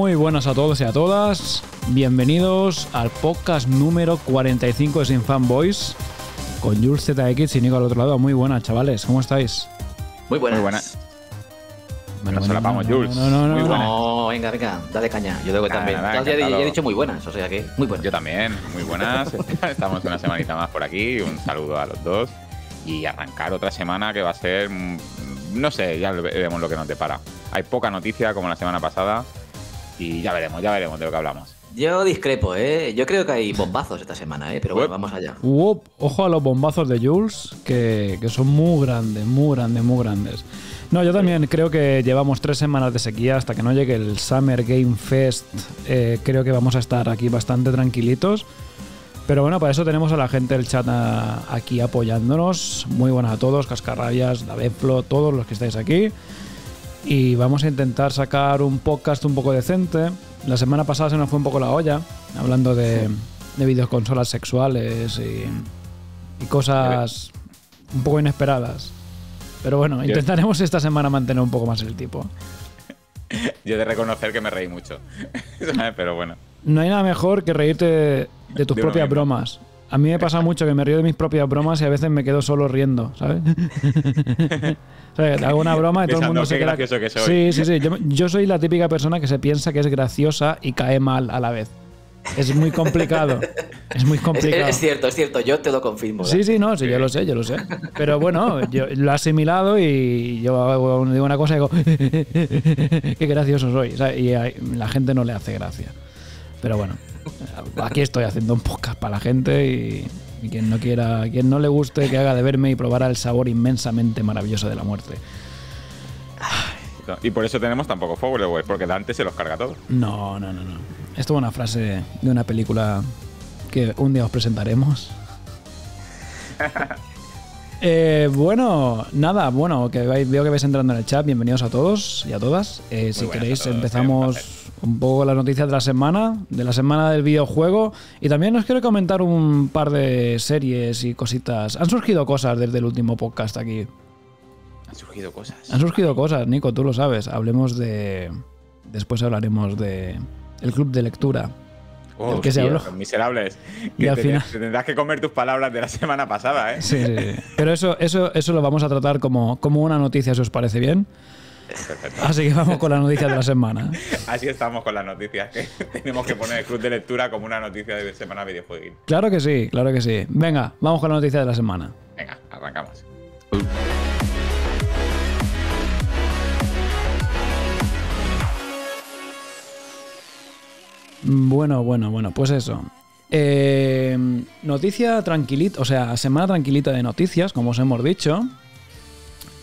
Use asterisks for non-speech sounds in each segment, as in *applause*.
Muy buenas a todos y a todas. Bienvenidos al podcast número 45 de Sin Fanboys con Jules ZX y Nico al otro lado. Muy buenas, chavales. ¿Cómo estáis? Muy buenas. Muy buenas. Bueno, Nos solapamos, Jules. No, no, no, Muy no. buenas. No, venga, venga, dale caña. Yo digo que Nada, también. nada, Ya- ya, ya he dicho muy buenas, o sea que muy buenas. Yo también, muy buenas. *laughs* Estamos una semanita más por aquí. Un saludo a los dos. Y arrancar otra semana que va a ser. mm, No sé, ya veremos lo que nos depara. Hay poca noticia como la semana pasada. Y ya veremos, ya veremos de lo que hablamos. Yo discrepo, ¿eh? Yo creo que hay bombazos esta semana, ¿eh? Pero bueno, vamos allá. Uop, ojo a los bombazos de Jules, que, que son muy grandes, muy grandes, muy grandes. No, yo también creo que llevamos tres semanas de sequía hasta que no llegue el Summer Game Fest. eh, creo que vamos a estar aquí bastante tranquilitos. Pero bueno, para eso tenemos a la gente del chat a- aquí apoyándonos. Muy buenas a todos, Cascarrabias, Daveplo, todos los que estáis aquí. Y vamos a intentar sacar un podcast un poco decente. La semana pasada se nos fue un poco la olla, hablando de, de videoconsolas sexuales y, y cosas un poco inesperadas. Pero bueno, intentaremos esta semana mantener un poco más el tipo. *laughs* Yo he de reconocer que me reí mucho. *laughs* Pero bueno. No hay nada mejor que reírte de tus De propias bromas. A mí me pasa mucho que me río de mis propias bromas y a veces me quedo solo riendo, ¿sabes? *laughs* Hago una broma y todo el mundo se "Qué queda... gracioso que soy". Sí, sí, sí. Yo, yo soy la típica persona que se piensa que es graciosa y cae mal a la vez. Es muy complicado. Es muy complicado. es cierto, es cierto, yo te lo confirmo. Sí, sí, no, sí, yo lo sé, yo lo sé. Pero bueno, yo lo he asimilado y yo digo una cosa y digo, *laughs* qué gracioso soy. ¿sabes? Y la gente no le hace gracia. Pero bueno, *laughs* aquí estoy haciendo un podcast para la gente y, y quien no quiera, quien no le guste, que haga de verme y probara el sabor inmensamente maravilloso de la muerte. Y por eso tenemos tan pocos followers, porque Dante se los carga todos. No, no, no, no. Esto es una frase de una película que un día os presentaremos. *laughs* Eh, bueno, nada, bueno, que vais- veo que vais entrando en el chat. Bienvenidos a todos y a todas. Eh, si queréis, a todos, empezamos eh, un poco las noticias de la semana, de la semana del videojuego. Y también os quiero comentar un par de series y cositas. Han surgido cosas desde el último podcast aquí. Han surgido cosas. Han surgido cosas, Nico, tú lo sabes. Hablemos de. Después hablaremos de. El club de lectura. Oh, ¿El que se habló? los miserables. *laughs* Y Que al te, final- te tendrás que comer tus palabras de la semana pasada, ¿eh? Sí, sí, sí. Pero eso, eso, eso lo vamos a tratar como, como una noticia, si os parece bien. Así que vamos con la noticia de la semana. Así estamos con las noticias. Que *laughs* tenemos que poner el club de lectura como una noticia de semana videojueguil. Claro que sí, claro que sí. Venga, vamos con la noticia de la semana. Venga, arrancamos. Bueno, bueno, bueno, pues eso. Eh, noticia tranquilita, o sea, semana tranquilita de noticias, como os hemos dicho.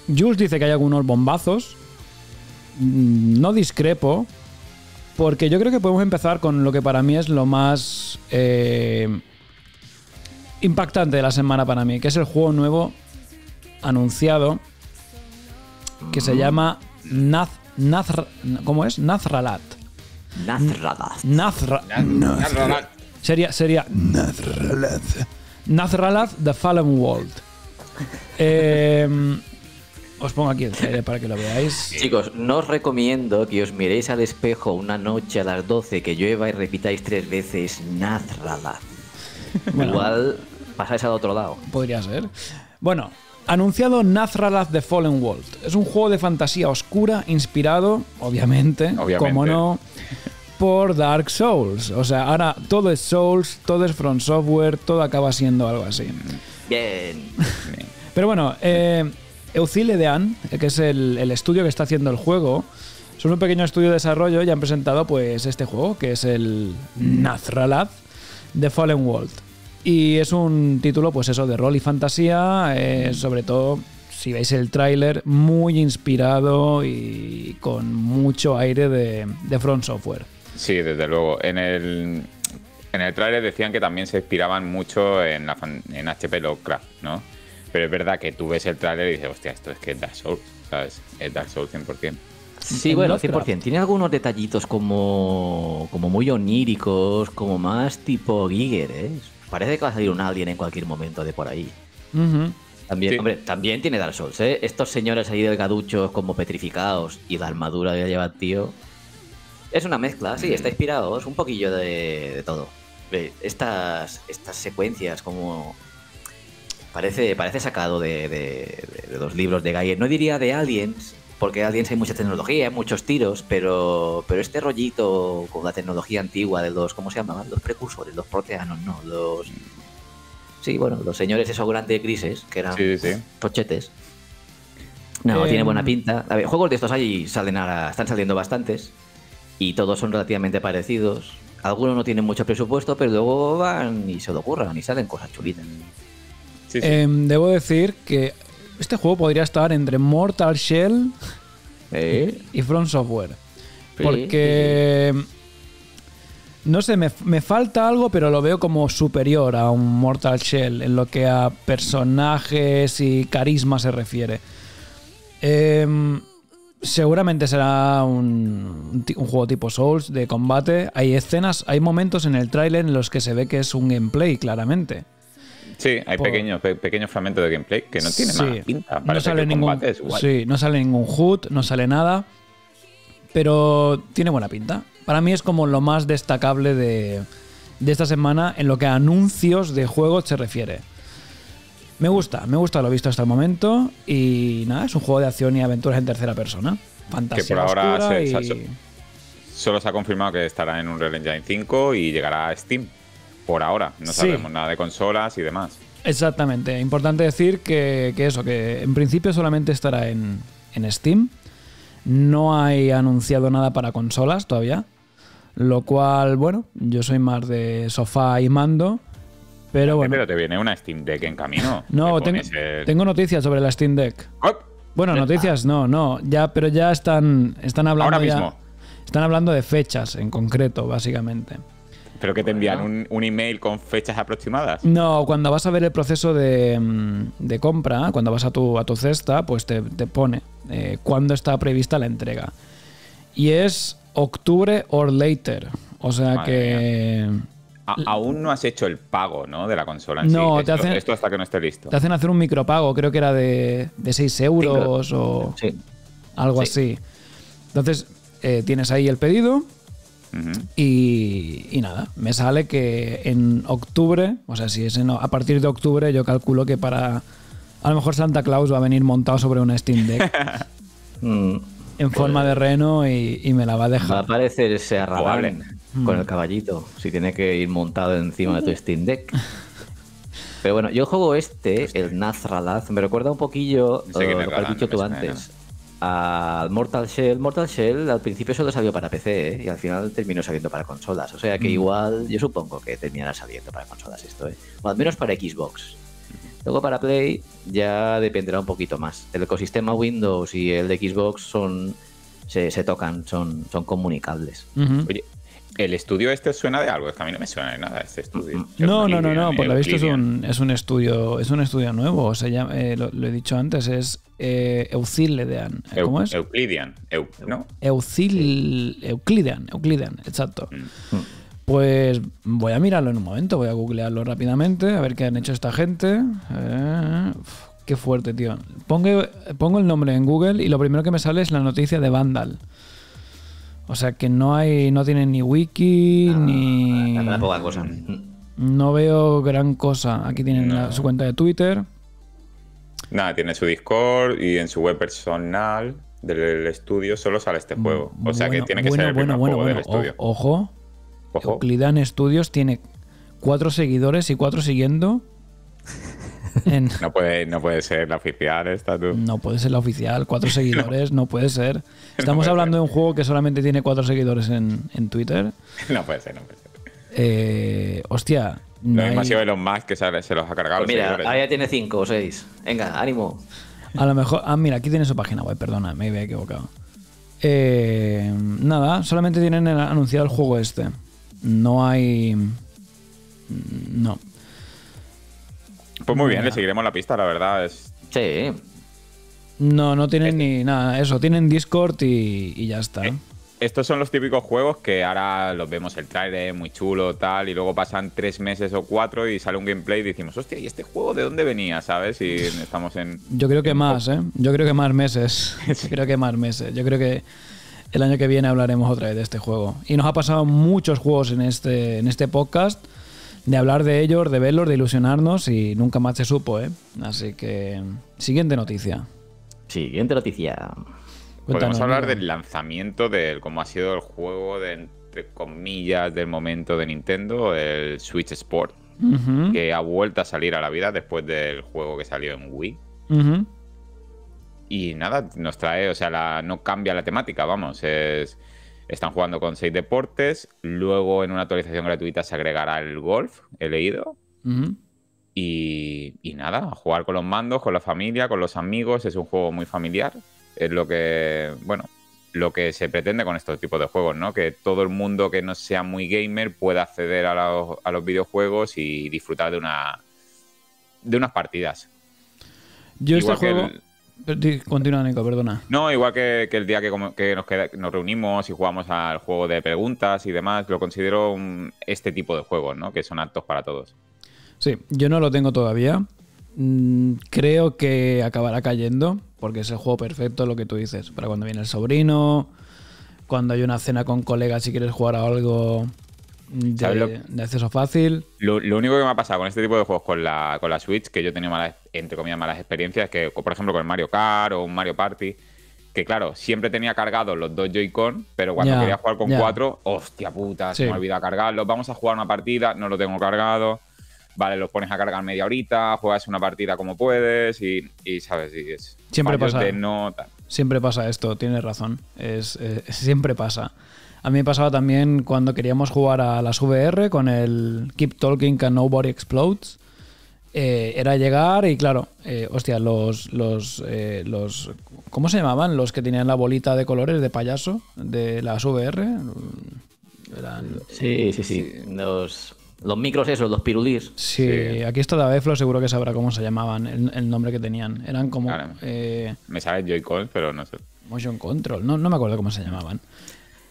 Jules dice que hay algunos bombazos. Mm, No discrepo, porque yo creo que podemos empezar con lo que para mí es lo más eh, impactante de la semana para mí, que es el juego nuevo anunciado que se llama Nath, Nathra- ¿cómo es? Nazralat. Nazradas. Nazra, sería, sería Nazralath. Nazralath The Fallen World. Eh, *laughs* os pongo aquí el trailer para que lo veáis. *laughs* Chicos, no os recomiendo que os miréis al espejo una noche a las 12, que llueva y repitáis tres veces Nazradas. Bueno. Igual pasáis al otro lado. Podría ser. Bueno, anunciado Nazralath The Fallen World. Es un juego de fantasía oscura inspirado, obviamente, Obviamente. como no, por Dark Souls. O sea, ahora todo es Souls, todo es From Software, todo acaba siendo algo así. Bien. *laughs* Pero bueno, eh, Euciledean, que es el, estudio que está haciendo el juego, son un pequeño estudio de desarrollo y han presentado pues este juego, que es el Nazralath The Fallen World. Y es un título, pues eso, de rol y fantasía, eh, sobre todo, si veis el tráiler, muy inspirado y con mucho aire de, de Front Software. Sí, desde luego. En el, en el tráiler decían que también se inspiraban mucho en HP Lovecraft, ¿no? Pero es verdad que tú ves el tráiler y dices, hostia, esto es que es Dark Souls, ¿sabes? Es Dark Souls 100%. Sí, En bueno, Lovecraft. 100%. Tiene algunos detallitos como, como muy oníricos, como más tipo Giger, ¿eh? Parece que va a salir un alien en cualquier momento de por ahí. También, Sí. hombre, también tiene Dark Souls, ¿eh? Estos señores ahí delgaduchos como petrificados y la armadura que lleva el tío. Es una mezcla, sí, está inspirado, es un poquillo de, de todo. Estas, estas secuencias como... Parece, parece sacado de, de- de- de los libros de Gaia. No diría de Aliens, porque Aliens hay mucha tecnología, hay muchos tiros, pero, pero este rollito con la tecnología antigua de los... ¿Cómo se llamaban? Los precursores, los proteanos, no, los... Sí, bueno, los señores esos grandes grises, que eran Sí, sí, tochetes. No, Em, tiene buena pinta. A ver, juegos de estos hay, salen ahora, están saliendo bastantes y todos son relativamente parecidos. Algunos no tienen mucho presupuesto, pero luego van y se lo ocurran y salen cosas chulitas. Sí, sí. Em, debo decir que este juego podría estar entre Mortal Shell ¿Eh? y From Software. Sí, Porque. No sé, me, me falta algo, pero lo veo como superior a un Mortal Shell en lo que a personajes y carisma se refiere. Em, seguramente será un juego tipo Souls de combate. Hay escenas, hay momentos en el tráiler en los que se ve que es un gameplay, claramente. Sí, hay por- pequeños, pe- pequeños fragmentos de gameplay que no tienen Sí. mala pinta. No sale, que ningún, es sí, no sale ningún HUD, no sale nada. Pero tiene buena pinta. Para mí es como lo más destacable de, de esta semana en lo que a anuncios de juegos se refiere. Me gusta, me gusta lo visto hasta el momento. Y nada, es un juego de acción y aventuras en tercera persona. Fantasía por ahora se- y- Solo se ha confirmado que estará en un Real Engine 5 y llegará a Steam. Por ahora. No Sí. sabemos nada de consolas y demás. Exactamente. Importante decir que, que eso, que en principio solamente estará en, en Steam. No hay anunciado nada para consolas todavía. Lo cual, bueno, yo soy más de sofá y mando. Pero bueno. Pero te viene una Steam Deck en camino. *laughs* No, Te tengo, pones el- tengo noticias sobre la Steam Deck. ¡Oh! Bueno, noticias no, no. Ya, pero ya están, están hablando. Ahora ya- mismo. Están hablando de fechas en concreto, básicamente. Pero que te envían un, un email con fechas aproximadas. No, cuando vas a ver el proceso de, mm, de compra, cuando vas a tu, a tu cesta, pues te, te pone eh, cuándo está prevista la entrega. Y es octubre or later. O sea Madre que A- aún no has hecho el pago, ¿no? De la consola en No, sí. te Esto, hacen- esto hasta que no esté listo. te hacen hacer un micropago, creo que era de, de 6 euros o Sí. algo Sí. así. Entonces, eh, tienes ahí el pedido Y, y nada, me sale que en octubre, o sea, si es en- a partir de octubre, yo calculo que para... A lo mejor Santa Claus va a venir montado sobre una Steam Deck *laughs* Mm, en forma de reno y, y me la va a va a dejar. parecer a Probable. Radán Mm. con el caballito, si tiene que ir montado encima de tu *laughs* Steam Deck. Pero bueno, yo juego este, el Nazralaz, me recuerda un poquillo No sé quién eh, lo que has dicho tú antes. Al Mortal Shell. Mortal Shell al principio solo salió para PC ¿eh? y al final terminó saliendo para consolas. O Mm. sea que igual, yo supongo que terminará saliendo para consolas esto, ¿eh? o al menos para Xbox. Luego para Play ya dependerá un poquito más. El ecosistema Windows y el de Xbox son se, se tocan, son, son comunicables. Oye, ¿el estudio este suena de algo? Es que a mí no me suena de nada este estudio. No, no, no, no, Euclidean, por lo visto es un, es un estudio, es un estudio nuevo, se llama, eh, lo, lo he dicho antes, es eh, Euclidean. Eu- ¿Cómo es? Euclidean. Eu- ¿no? Euclid, Euclidean, Euclidean, exacto. Mm. Pues voy a mirarlo en un momento, voy a googlearlo rápidamente, a ver qué han hecho esta gente. Eh, uf, qué fuerte, tío. Pongo, pongo el nombre en Google y lo primero que me sale es la noticia de Vandal. O sea que no hay, no tienen ni wiki, ni... Poca cosa. No veo gran cosa. Aquí tienen la- su cuenta de Twitter. Nada, tiene su Discord y en su web personal del estudio solo sale este juego. O sea que tiene que bueno, ser el bueno, primer bueno, juego del estudio. O- ojo, Ojo. Euclidean Studios tiene cuatro seguidores y cuatro siguiendo. En- *laughs* No puede, no puede ser la oficial esta tú. no puede ser la oficial, cuatro *laughs* seguidores, no puede ser. Estamos puede hablando ser. de un juego que solamente tiene cuatro seguidores en, en Twitter. *laughs* No puede ser, no puede ser. Eh, hostia, no Lo hay- ha sido Elon Musk que se, se los ha cargado. Pues los mira, ahora ya tiene cinco o seis. Venga, ánimo. a lo mejor. Ah, mira, aquí tiene su página web, perdona, me había equivocado. Eh, nada, solamente tienen el- anunciado el juego este. No hay. No. Pues muy bien, le seguiremos la pista, la verdad. Es... Sí. No, no tienen ni nada. Eso, tienen Discord y, y ya está. Eh, Estos son los típicos juegos que ahora los vemos el trailer, muy chulo, tal, y luego pasan tres meses o cuatro y sale un gameplay y decimos, hostia, ¿y este juego de dónde venía? ¿Sabes? Y estamos en. Yo creo que más, ¿eh? Yo creo que más meses. *laughs* Yo creo que más meses. Yo creo que el año que viene hablaremos otra vez de este juego. Y nos ha pasado muchos juegos en este, en este podcast, de hablar de ellos, de verlos, de ilusionarnos y nunca más se supo, ¿eh? Así que, siguiente noticia. Siguiente noticia. Podemos Cuéntanos, hablar del lanzamiento de cómo ha sido el juego de entre comillas del momento de Nintendo, el Switch Sport, que ha vuelto a salir a la vida después del juego que salió en Wii. Y nada, nos trae, o sea, la- no cambia la temática, vamos. Es, están jugando con seis deportes. Luego, en una actualización gratuita, se agregará el golf, he leído. Y, y nada, a jugar con los mandos, con la familia, con los amigos. Es un juego muy familiar. Es lo que, bueno, lo que se pretende con estos tipos de juegos, ¿no? Que todo el mundo que no sea muy gamer pueda acceder a los, a los videojuegos y disfrutar de una de unas partidas. Yo este Igual juego... el- Continúa, Nico, perdona. No, igual que, que el día que, que nos, queda- nos reunimos y jugamos al juego de preguntas y demás, lo considero un- este tipo de juegos, ¿no? Que son aptos para todos. Sí, yo no lo tengo todavía. Mm, creo que acabará cayendo, porque es el juego perfecto, lo que tú dices, para cuando viene el sobrino, cuando hay una cena con colegas y quieres jugar a algo ¿Sabes lo- de, de acceso fácil. Lo, lo único que me ha pasado con este tipo de juegos con la, con la Switch, que yo he tenido malas, entre comillas, malas experiencias, es que, por ejemplo, con el Mario Kart o un Mario Party, que claro, siempre tenía cargados los dos Joy-Con, pero cuando quería jugar con cuatro, hostia puta, se Sí. me ha olvidado cargarlos, vamos a jugar una partida, no lo tengo cargado, vale, los pones a cargar media horita, juegas una partida como puedes y, y, sabes, y es Siempre pasa. de no. Siempre pasa esto, tienes razón. Es, eh, siempre pasa. A mí me pasaba también cuando queríamos jugar a las VR con el Keep Talking Can Nobody Explodes. Eh, era llegar y claro, eh, hostia, los, los, eh, los. ¿Cómo se llamaban? Los que tenían la bolita de colores de payaso de las VR. Eran. Sí, sí, sí. Los, los micros esos, los pirulís. Sí, Sí. aquí está Daveflo, seguro que sabrá cómo se llamaban, el, el nombre que tenían. Eran como Claro. eh, Me sale Joy-Con, pero no sé. Motion Control, no, no me acuerdo cómo se llamaban.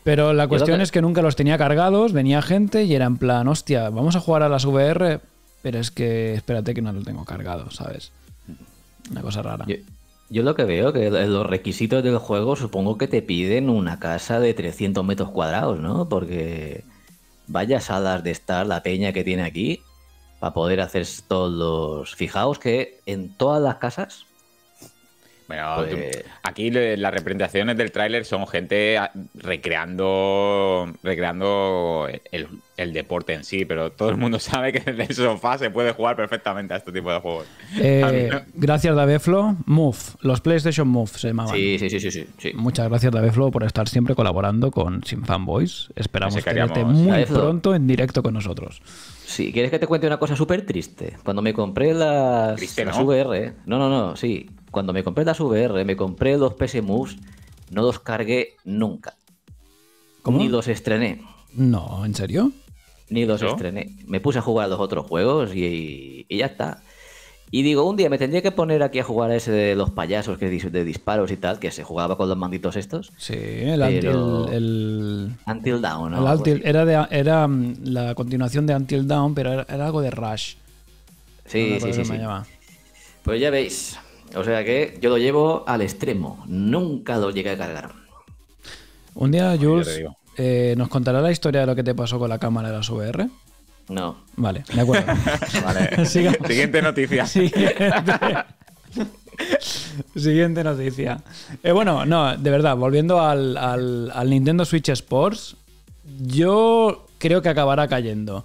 Pero la cuestión es que nunca los tenía cargados, venía gente y era en plan, hostia, vamos a jugar a las VR, pero es que espérate que no lo tengo cargado, ¿sabes? Una cosa rara. Yo, yo lo que veo que los requisitos del juego supongo que te piden una casa de 300 metros cuadrados, ¿no? Porque vaya salas de estar la peña que tiene aquí para poder hacer todos los... Fijaos que en todas las casas... Bueno, Pues- tú- aquí le- las representaciones del tráiler son gente ah, recreando recreando el, el deporte en sí, pero todo el mundo *laughs* sabe que desde el sofá se puede jugar perfectamente a este tipo de juegos. Eh, no- gracias Daveflo, Move, los PlayStation Move se llamaban. Sí, sí, sí, sí, sí. sí. Muchas gracias Daveflo por estar siempre colaborando con Sin Fanboys. Esperamos que tenerte muy Daveflo. pronto en directo con nosotros. Sí, ¿quieres que te cuente una cosa súper triste? Cuando me compré las, Triste, las. VR, no, no, no, sí. Cuando me compré las VR, me compré los PS Moves, no los cargué nunca. ¿Cómo? Ni los estrené. No, ¿en serio? Ni los estrené. Me puse a jugar a los otros juegos y, y ya está. Y digo, un día me tendría que poner aquí a jugar a ese de los payasos que de disparos y tal, que se jugaba con los manditos estos. Sí, el, Pero- el- el- Until Down, ¿no? El Until- así. era, de, era mm, la continuación de Until Dawn, pero era, era algo de Rush. Sí, sí, sí, sí. Pues ya veis. O sea que yo lo llevo al extremo. Nunca lo llegué a cargar. Un día, Jules, eh, ¿nos contará la historia de lo que te pasó con la cámara de las VR? No. Vale, de acuerdo. *laughs* Vale. *laughs* Siguiente noticia. *laughs* Siguiente. Siguiente noticia. Eh, bueno, no, de verdad, volviendo al, al- al Nintendo Switch Sports, yo creo que acabará cayendo.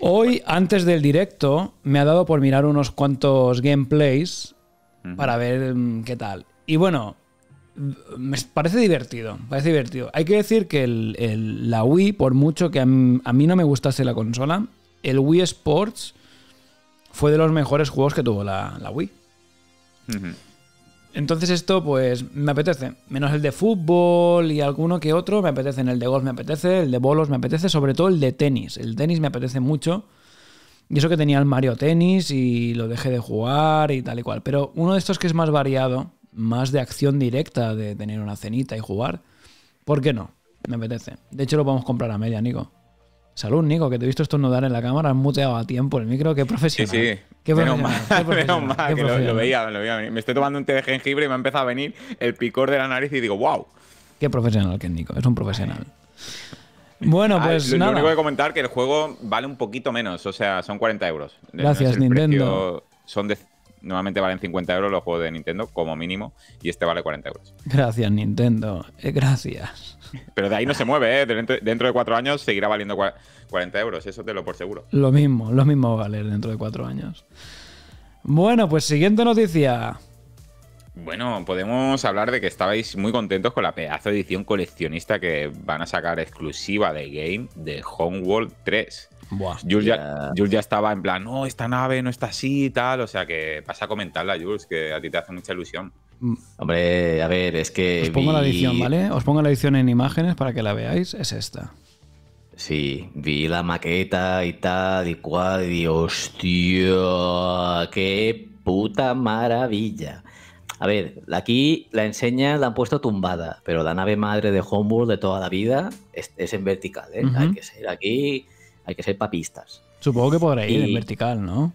Hoy, antes del directo, me ha dado por mirar unos cuantos gameplays para ver mm, qué tal. Y bueno, me parece divertido, parece divertido. Hay que decir que el- el- la Wii, por mucho que a, mí no me gustase la consola, el Wii Sports fue de los mejores juegos que tuvo la, la Wii. Entonces esto pues me apetece, menos el de fútbol y alguno que otro, me apetece, el de golf me apetece, el de bolos me apetece, sobre todo el de tenis, el tenis me apetece mucho. Y eso que tenía el Mario Tenis y lo dejé de jugar y tal y cual. Pero uno de estos que es más variado, más de acción directa, de tener una cenita y jugar, ¿por qué no? Me apetece. De hecho lo podemos comprar a media, Nico. Salud, Nico, que te he visto estornudar en la cámara, has muteado a tiempo el micro, qué Sí, profesional. sí. Qué menos profesional, mal, qué profesional, menos mal qué que lo, veía, lo veía venir. Me estoy tomando un té de jengibre y me ha empezado a venir el picor de la nariz y digo, wow. Qué profesional que es Nico, es un profesional. Bueno, Ah, pues lo, lo nada. único que comentar que el juego vale un poquito menos, o sea, son 40 euros. Gracias, Nintendo. precio- son de, normalmente valen 50 euros los juegos de Nintendo, como mínimo, y este vale 40 euros. Gracias, Nintendo. Eh, gracias. Pero de ahí no se mueve, ¿eh? Dentro, dentro de cuatro años seguirá valiendo cua- 40 euros, eso te lo por seguro. Lo mismo, lo mismo va a valer dentro de cuatro años. Bueno, pues siguiente noticia. Bueno, podemos hablar de que estabais muy contentos con la pedazo de edición coleccionista que van a sacar exclusiva de game de Homeworld 3. Buah. Jules ya, Ya. Jules ya estaba en plan, no, esta nave no está así y tal. O sea que vas a comentarla, Jules, que a ti te hace mucha ilusión. Hombre, a ver, es que. Os pongo la edición, ¿vale? Os pongo la edición en imágenes para que la veáis. Es esta. Sí, vi la maqueta y tal y cual y hostia, qué puta maravilla. A ver, aquí la enseña, la han puesto tumbada, pero la nave madre de Homeworld de toda la vida es, es en vertical, ¿eh? Hay que ser aquí, hay que ser papistas. Supongo que podrá ir Y- en vertical, ¿no?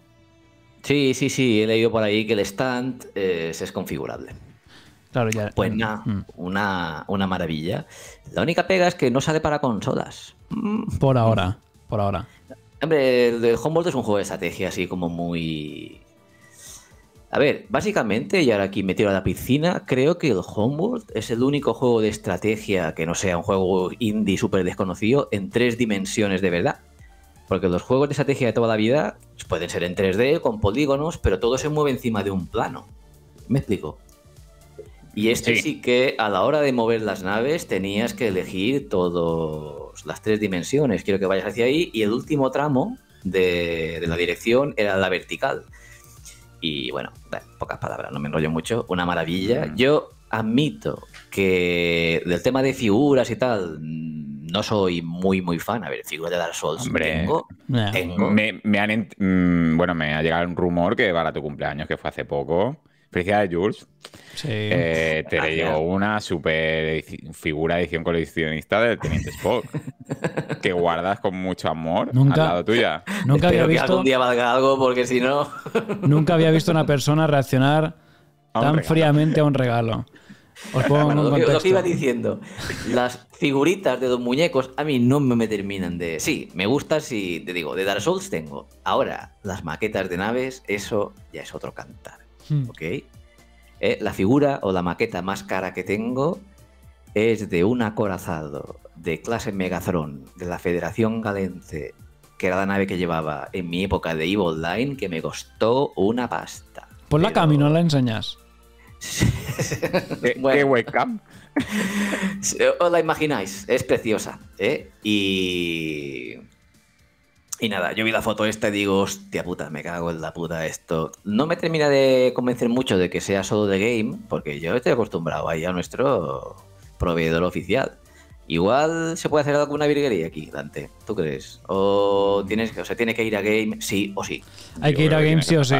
Sí, sí, sí, he leído por ahí que el stand eh, es configurable. Claro, ya. Pues nada, Mm. una, una maravilla. La única pega es que no sale para consolas. Por ahora. Por ahora. Hombre, el Homeworld es un juego de estrategia así como muy... A ver, básicamente, y ahora aquí me tiro a la piscina, creo que el Homeworld es el único juego de estrategia que no sea un juego indie súper desconocido en tres dimensiones de verdad. Porque los juegos de estrategia de toda la vida pueden ser en 3D, con polígonos, pero todo se mueve encima de un plano. ¿Me explico? Y este Sí. sí. que a la hora de mover las naves tenías que elegir todas las tres dimensiones. Quiero que vayas hacia ahí. Y el último tramo de, de la dirección era la vertical. Y bueno, pocas palabras, no me enrollo mucho. Una maravilla. Mm. Yo admito que del tema de figuras y tal, mm, no soy muy, muy fan. A ver, figuras de Dark Souls Hombre. tengo. Me, me han ent- mm, bueno, me ha llegado un rumor que para tu cumpleaños, que fue hace poco. Felicidades, Jules. Sí. Eh, te Gracias. llegó una super figura edición coleccionista del Teniente Spock. que guardas con mucho amor Nunca- al lado tuya. nunca, había Espero que visto, algún día valga algo porque si no... *laughs* nunca había visto una persona reaccionar A tan regalo. fríamente a un regalo. Os pongo Bueno, lo, que, lo que contexto. iba diciendo, las figuritas de los muñecos a mí no me, me terminan de... Sí, me gusta si, te digo, de Dark Souls tengo. Ahora, las maquetas de naves, eso ya es otro cantar, Hmm. ¿ok? Eh, la figura o la maqueta más cara que tengo es de un acorazado de clase Megatron de la Federación Galense, que era la nave que llevaba en mi época de EVE Online, que me costó una pasta. Ponla Pero- Cami, no la enseñas. *laughs* ¿Qué, Bueno. qué webcam? *laughs* Os la imagináis, es preciosa. ¿eh? Y. Y nada, yo vi la foto esta y digo, hostia puta, me cago en la puta esto. No me termina de convencer mucho de que sea solo de game, porque yo estoy acostumbrado ahí a nuestro proveedor oficial. Igual se puede hacer alguna virguería aquí, Dante, ¿tú crees? O tienes que, o sea, tiene que ir a game sí o sí. Hay Yo que ir a Game sí o sí.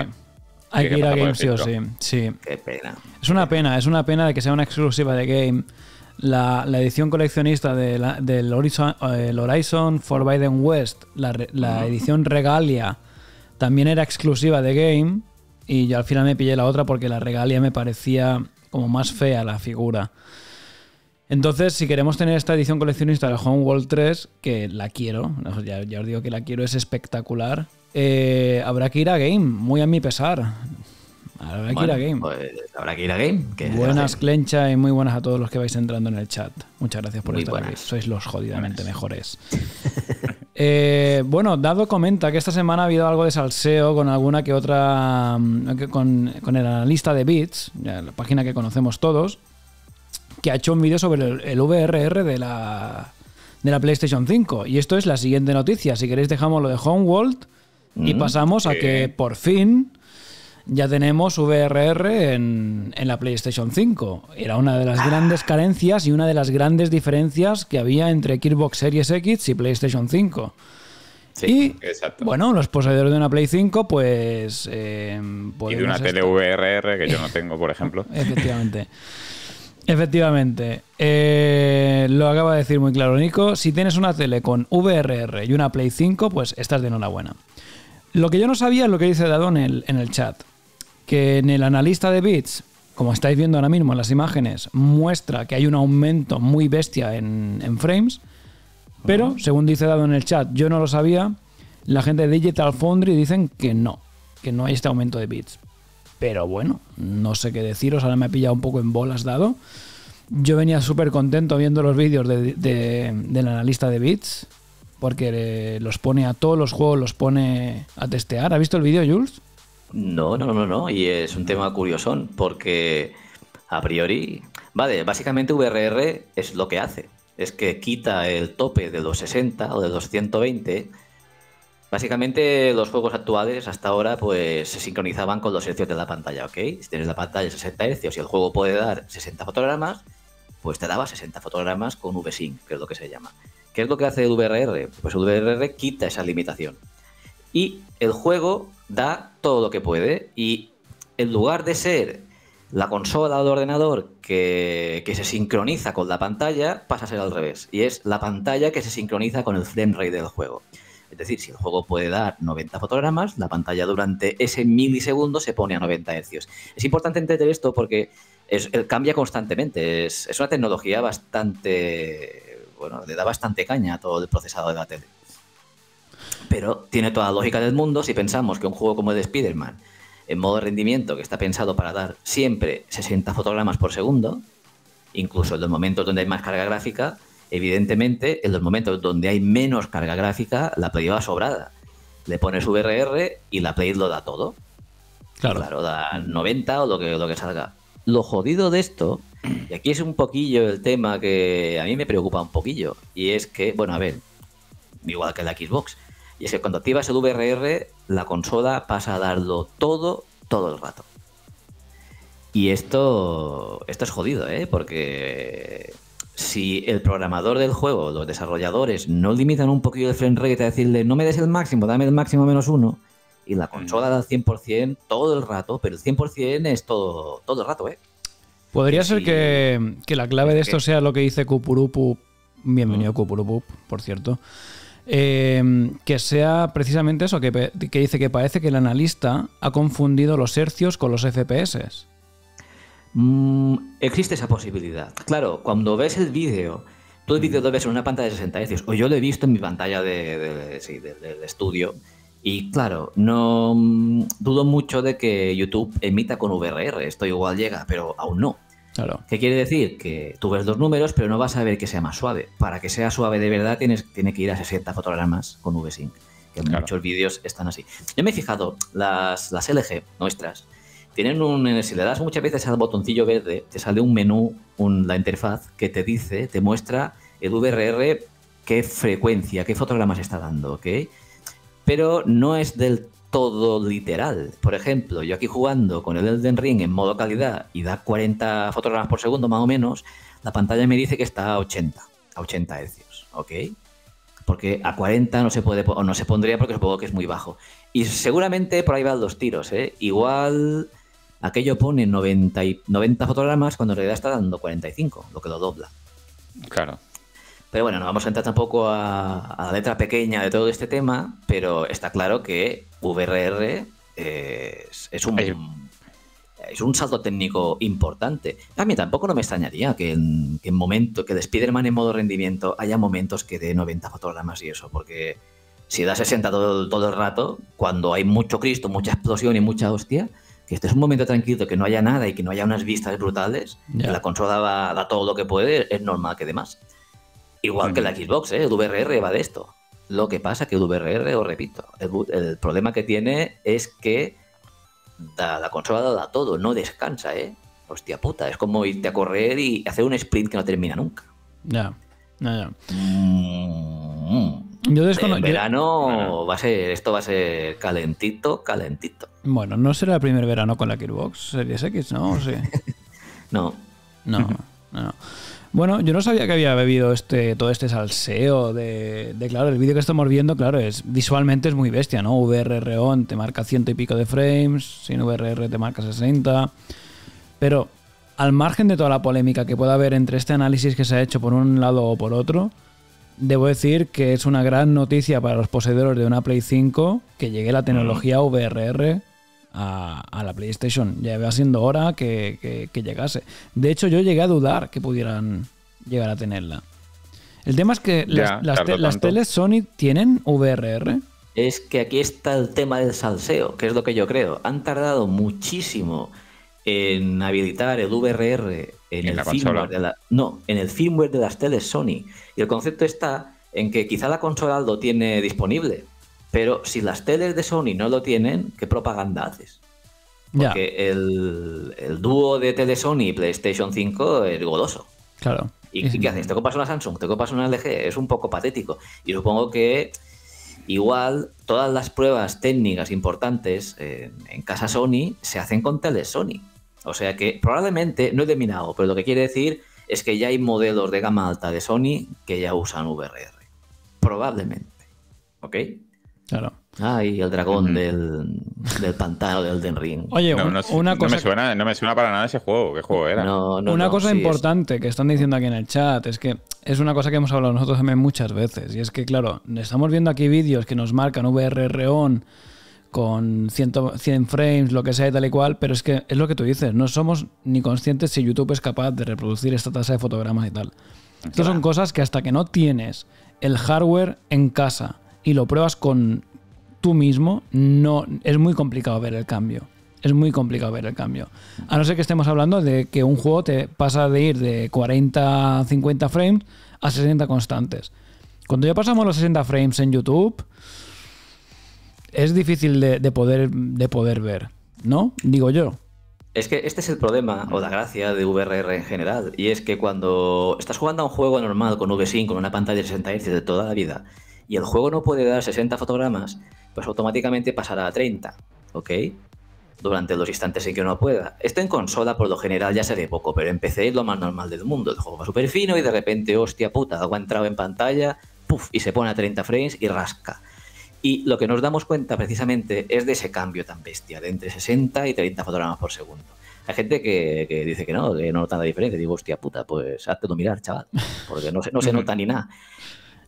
Hay que ir a Game sí o sí. Sí. Qué pena. Es una pena, es una pena de que sea una exclusiva de Game. La, la edición coleccionista de la- del Horizon, eh, el Horizon Forbidden West, la, edición Regalia, también era exclusiva de Game. Y yo al final me pillé la otra porque la Regalia me parecía como más fea la figura. Entonces, si queremos tener esta edición coleccionista del Homeworld 3, que la quiero, ya os digo que la quiero, es espectacular, eh, habrá que ir a Game, muy a mi pesar. Habrá que ir a Game. pues habrá que ir a game. que Buenas. Clencha, y muy buenas a todos los que vais entrando en el chat. Muchas gracias por Muy estar aquí. Sois los jodidamente mejores. *laughs* Eh, bueno, Dado comenta que esta semana ha habido algo de salseo con alguna que otra. mm, Con, con el analista de Bits, la página que conocemos todos, que ha hecho un vídeo sobre el, el VRR de la, de la PlayStation 5. Y esto es la siguiente noticia. Si queréis, dejamos lo de Homeworld y Mm, pasamos a que por fin ya tenemos VRR en, en la PlayStation 5. Era una de las grandes carencias y una de las grandes diferencias que había entre Xbox Series X y PlayStation 5. Sí. Y Exacto. bueno, los poseedores de una Play 5, pues. eh, y de una tele VRR que yo no *laughs* tengo, por ejemplo. Efectivamente. Efectivamente. Eh, lo acaba de decir muy claro Nico. Si tienes una tele con VRR y una Play 5, pues estás de enhorabuena. Lo que yo no sabía es lo que dice Dado en el, en el chat. Que en el analista de bits como estáis viendo ahora mismo en las imágenes, muestra que hay un aumento muy bestia en, en frames, pero según dice Dado en el chat, yo no lo sabía, la gente de Digital Foundry dicen que no, que no hay este aumento de bits. Pero bueno, no sé qué deciros, ahora me ha pillado un poco en bolas Dado. Yo venía súper contento viendo los vídeos de- de- del analista de bits, porque eh, los pone a todos los juegos, los pone a testear. ¿Has visto el vídeo, Jules? No, no, no, no. Y es un tema curiosón porque a priori, vale, básicamente VRR es lo que hace. Es que quita el tope de los 60 o de los 120. Básicamente los juegos actuales hasta ahora pues se sincronizaban con los hercios de la pantalla, ¿ok? Si tienes la pantalla 60 hercios y el juego puede dar 60 fotogramas, pues te daba 60 fotogramas con VSync, que es lo que se llama. ¿Qué es lo que hace el VRR? Pues el VRR quita esa limitación y el juego da todo lo que puede y en lugar de ser la consola o el ordenador que, que se sincroniza con la pantalla, pasa a ser al revés. Y es la pantalla que se sincroniza con el frame rate del juego. Es decir, si el juego puede dar 90 fotogramas, la pantalla durante ese milisegundo se pone a 90 hercios. Es importante entender esto porque es, eh, cambia constantemente. Es, es una tecnología bastante. Bueno, le da bastante caña a todo el procesado de la tele. Pero tiene toda la lógica del mundo si pensamos que un juego como el de Spider-Man, en modo rendimiento, que está pensado para dar siempre 60 fotogramas por segundo, incluso en los momentos donde hay más carga gráfica, evidentemente en los momentos donde hay menos carga gráfica, la Play va sobrada. Le pones VRR y la Play lo da todo. Claro, da 90 o lo que, lo que salga. Lo jodido de esto, y aquí es un poquillo el tema que a mí me preocupa un poquillo, y es que, bueno, a ver, igual que la Xbox, y es que cuando activas el VRR, la consola pasa a darlo todo, todo el rato. Y esto, esto es jodido, ¿eh? Porque si el programador del juego, los desarrolladores, no limitan un poquillo el frame rate a decirle, no me des el máximo, dame el máximo menos uno, y la consola da el 100% todo el rato, pero el 100% es todo, todo el rato, ¿eh? Podría ser que, que la clave de esto sea lo que dice Kupurupu. Bienvenido Mm. Kupurupu, por cierto. Eh, que sea precisamente eso, que, dice que parece que el analista ha confundido los hercios con los FPS. Mm, existe esa posibilidad. Claro, cuando ves el vídeo, tú el vídeo lo ves en una pantalla de 60 Hz, o yo lo he visto en mi pantalla de- del estudio, y claro, no mm, dudo mucho de que YouTube emita con VRR, esto igual llega, pero aún no. Claro. ¿Qué quiere decir? Que tú ves los números, pero no vas a ver que sea más suave. Para que sea suave de verdad, tienes, tiene que ir a 60 fotogramas con VSync. Que Claro. muchos vídeos están así. Yo me he fijado, las, las LG nuestras tienen un. Si le das muchas veces al botoncillo verde, te sale un menú, un- la interfaz, que te dice, te muestra el VRR, qué frecuencia, qué fotogramas está dando, ¿ok? Pero no es del todo literal. Por ejemplo, yo aquí jugando con el Elden Ring en modo calidad y da 40 fotogramas por segundo más o menos, la pantalla me dice que está a 80, a 80 hercios, ¿ok? Porque a 40 no se puede o no se pondría porque supongo que es muy bajo. Y seguramente por ahí van los tiros, ¿eh? Igual aquello pone 90, y- 90 fotogramas cuando en realidad está dando 45, lo que lo dobla. Claro. Pero bueno, no vamos a entrar tampoco a, a la letra pequeña de todo este tema, pero está claro que VRR es, es un, Ahí. es un salto técnico importante. A mí tampoco no me extrañaría que en, que en momento, que de Spider-Man en modo rendimiento haya momentos que dé 90 fotogramas y eso, porque si da 60 todo, todo el rato, cuando hay mucho Cristo, mucha explosión y mucha hostia, que este es un momento tranquilo, que no haya nada y que no haya unas vistas brutales, que la consola va- da todo lo que puede, es normal que dé más. Igual que la Xbox, ¿eh? el VRR va de esto. Lo que pasa que el VRR, os repito, el, el problema que tiene es que da- la consola da todo, no descansa, ¿eh? Hostia puta, es como irte a correr y hacer un sprint que no termina nunca. Ya. ya, ya. Mm. Yo descono- En yo- verano va a ser, esto va a ser calentito, calentito. Bueno, no será el primer verano con la Xbox Series X, ¿no? ¿O sí? *laughs* No, no, *laughs* no. Bueno, yo no sabía que había bebido este, todo este salseo de, de, claro, el vídeo que estamos viendo, claro, es visualmente es muy bestia, ¿no? VRR te marca ciento y pico de frames, sin VRR te marca 60. Pero al margen de toda la polémica que pueda haber entre este análisis que se ha hecho por un lado o por otro, debo decir que es una gran noticia para los poseedores de una Play 5 que llegue la tecnología VRR a, la PlayStation. Ya iba siendo hora que, llegase. De hecho, yo llegué a dudar que pudieran llegar a tenerla. El tema es que las, teles Sony tienen VRR. Es que aquí está el tema del salseo, que es lo que yo creo. Han tardado muchísimo en habilitar el VRR en, el firmware de la, no, en el firmware de las teles Sony. Y el concepto está en que quizá la consola lo tiene disponible, pero si las teles de Sony no lo tienen, ¿qué propaganda haces? Porque el, el, dúo de tele Sony y PlayStation 5 es goloso. Claro. ¿Y, qué haces? ¿Te compras una Samsung? ¿Te compras una LG? Es un poco patético. Y supongo que igual todas las pruebas técnicas importantes en casa Sony se hacen con teles Sony. O sea que probablemente, no he terminado, pero lo que quiere decir es que ya hay modelos de gama alta de Sony que ya usan VRR. Probablemente. ¿Ok? Claro. Ay, el dragón del, del, pantano del Den Ring. *laughs* Oye, una cosa. No me, suena, no me, suena, para nada ese juego. ¿Qué juego era? una cosa importante que están diciendo aquí en el chat es que es una cosa que hemos hablado nosotros también muchas veces. Y es que, claro, estamos viendo aquí vídeos que nos marcan VRR on con 100, frames, lo que sea y tal y cual, pero es que es lo que tú dices, no somos ni conscientes si YouTube es capaz de reproducir esta tasa de fotogramas y tal. Estas son cosas que hasta que no tienes el hardware en casa y lo pruebas con tú mismo, no es muy complicado ver el cambio. Es muy complicado ver el cambio. A no ser que estemos hablando de que un juego te pasa de ir de 40 a 50 frames a 60 constantes. Cuando ya pasamos los 60 frames en YouTube, es difícil de, poder, de poder ver, ¿no? Digo yo. Es que este es el problema o la gracia de VRR en general. Y es que cuando estás jugando a un juego normal con V-Sync, con una pantalla de 60 Hz de toda la vida, y el juego no puede dar 60 fotogramas, pues automáticamente pasará a 30, ¿ok? Durante los instantes en que no pueda. Esto en consola por lo general ya se ve poco, pero en PC es lo más normal del mundo. El juego va súper fino y de repente, hostia puta, algo ha entrado en pantalla, puff, y se pone a 30 frames y rasca. Y lo que nos damos cuenta precisamente es de ese cambio tan bestia, de entre 60 y 30 fotogramas por segundo. Hay gente que, dice que no, que no nota la diferencia. Digo, hostia puta, pues hazte mirar, chaval, porque no, no se nota ni nada.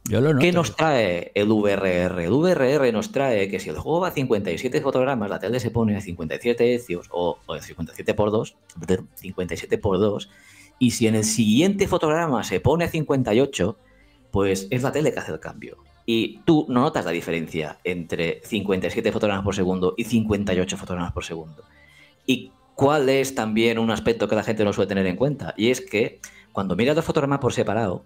Yo lo ¿Qué nos trae el VRR? El VRR nos trae que si el juego va a 57 fotogramas, la tele se pone a 57 Hz o, o 57 por 2, 57 por 2, y si en el siguiente fotograma se pone a 58, pues es la tele que hace el cambio y tú no notas la diferencia entre 57 fotogramas por segundo y 58 fotogramas por segundo. ¿Y cuál es también un aspecto que la gente no suele tener en cuenta? Y es que cuando miras los fotogramas por separado,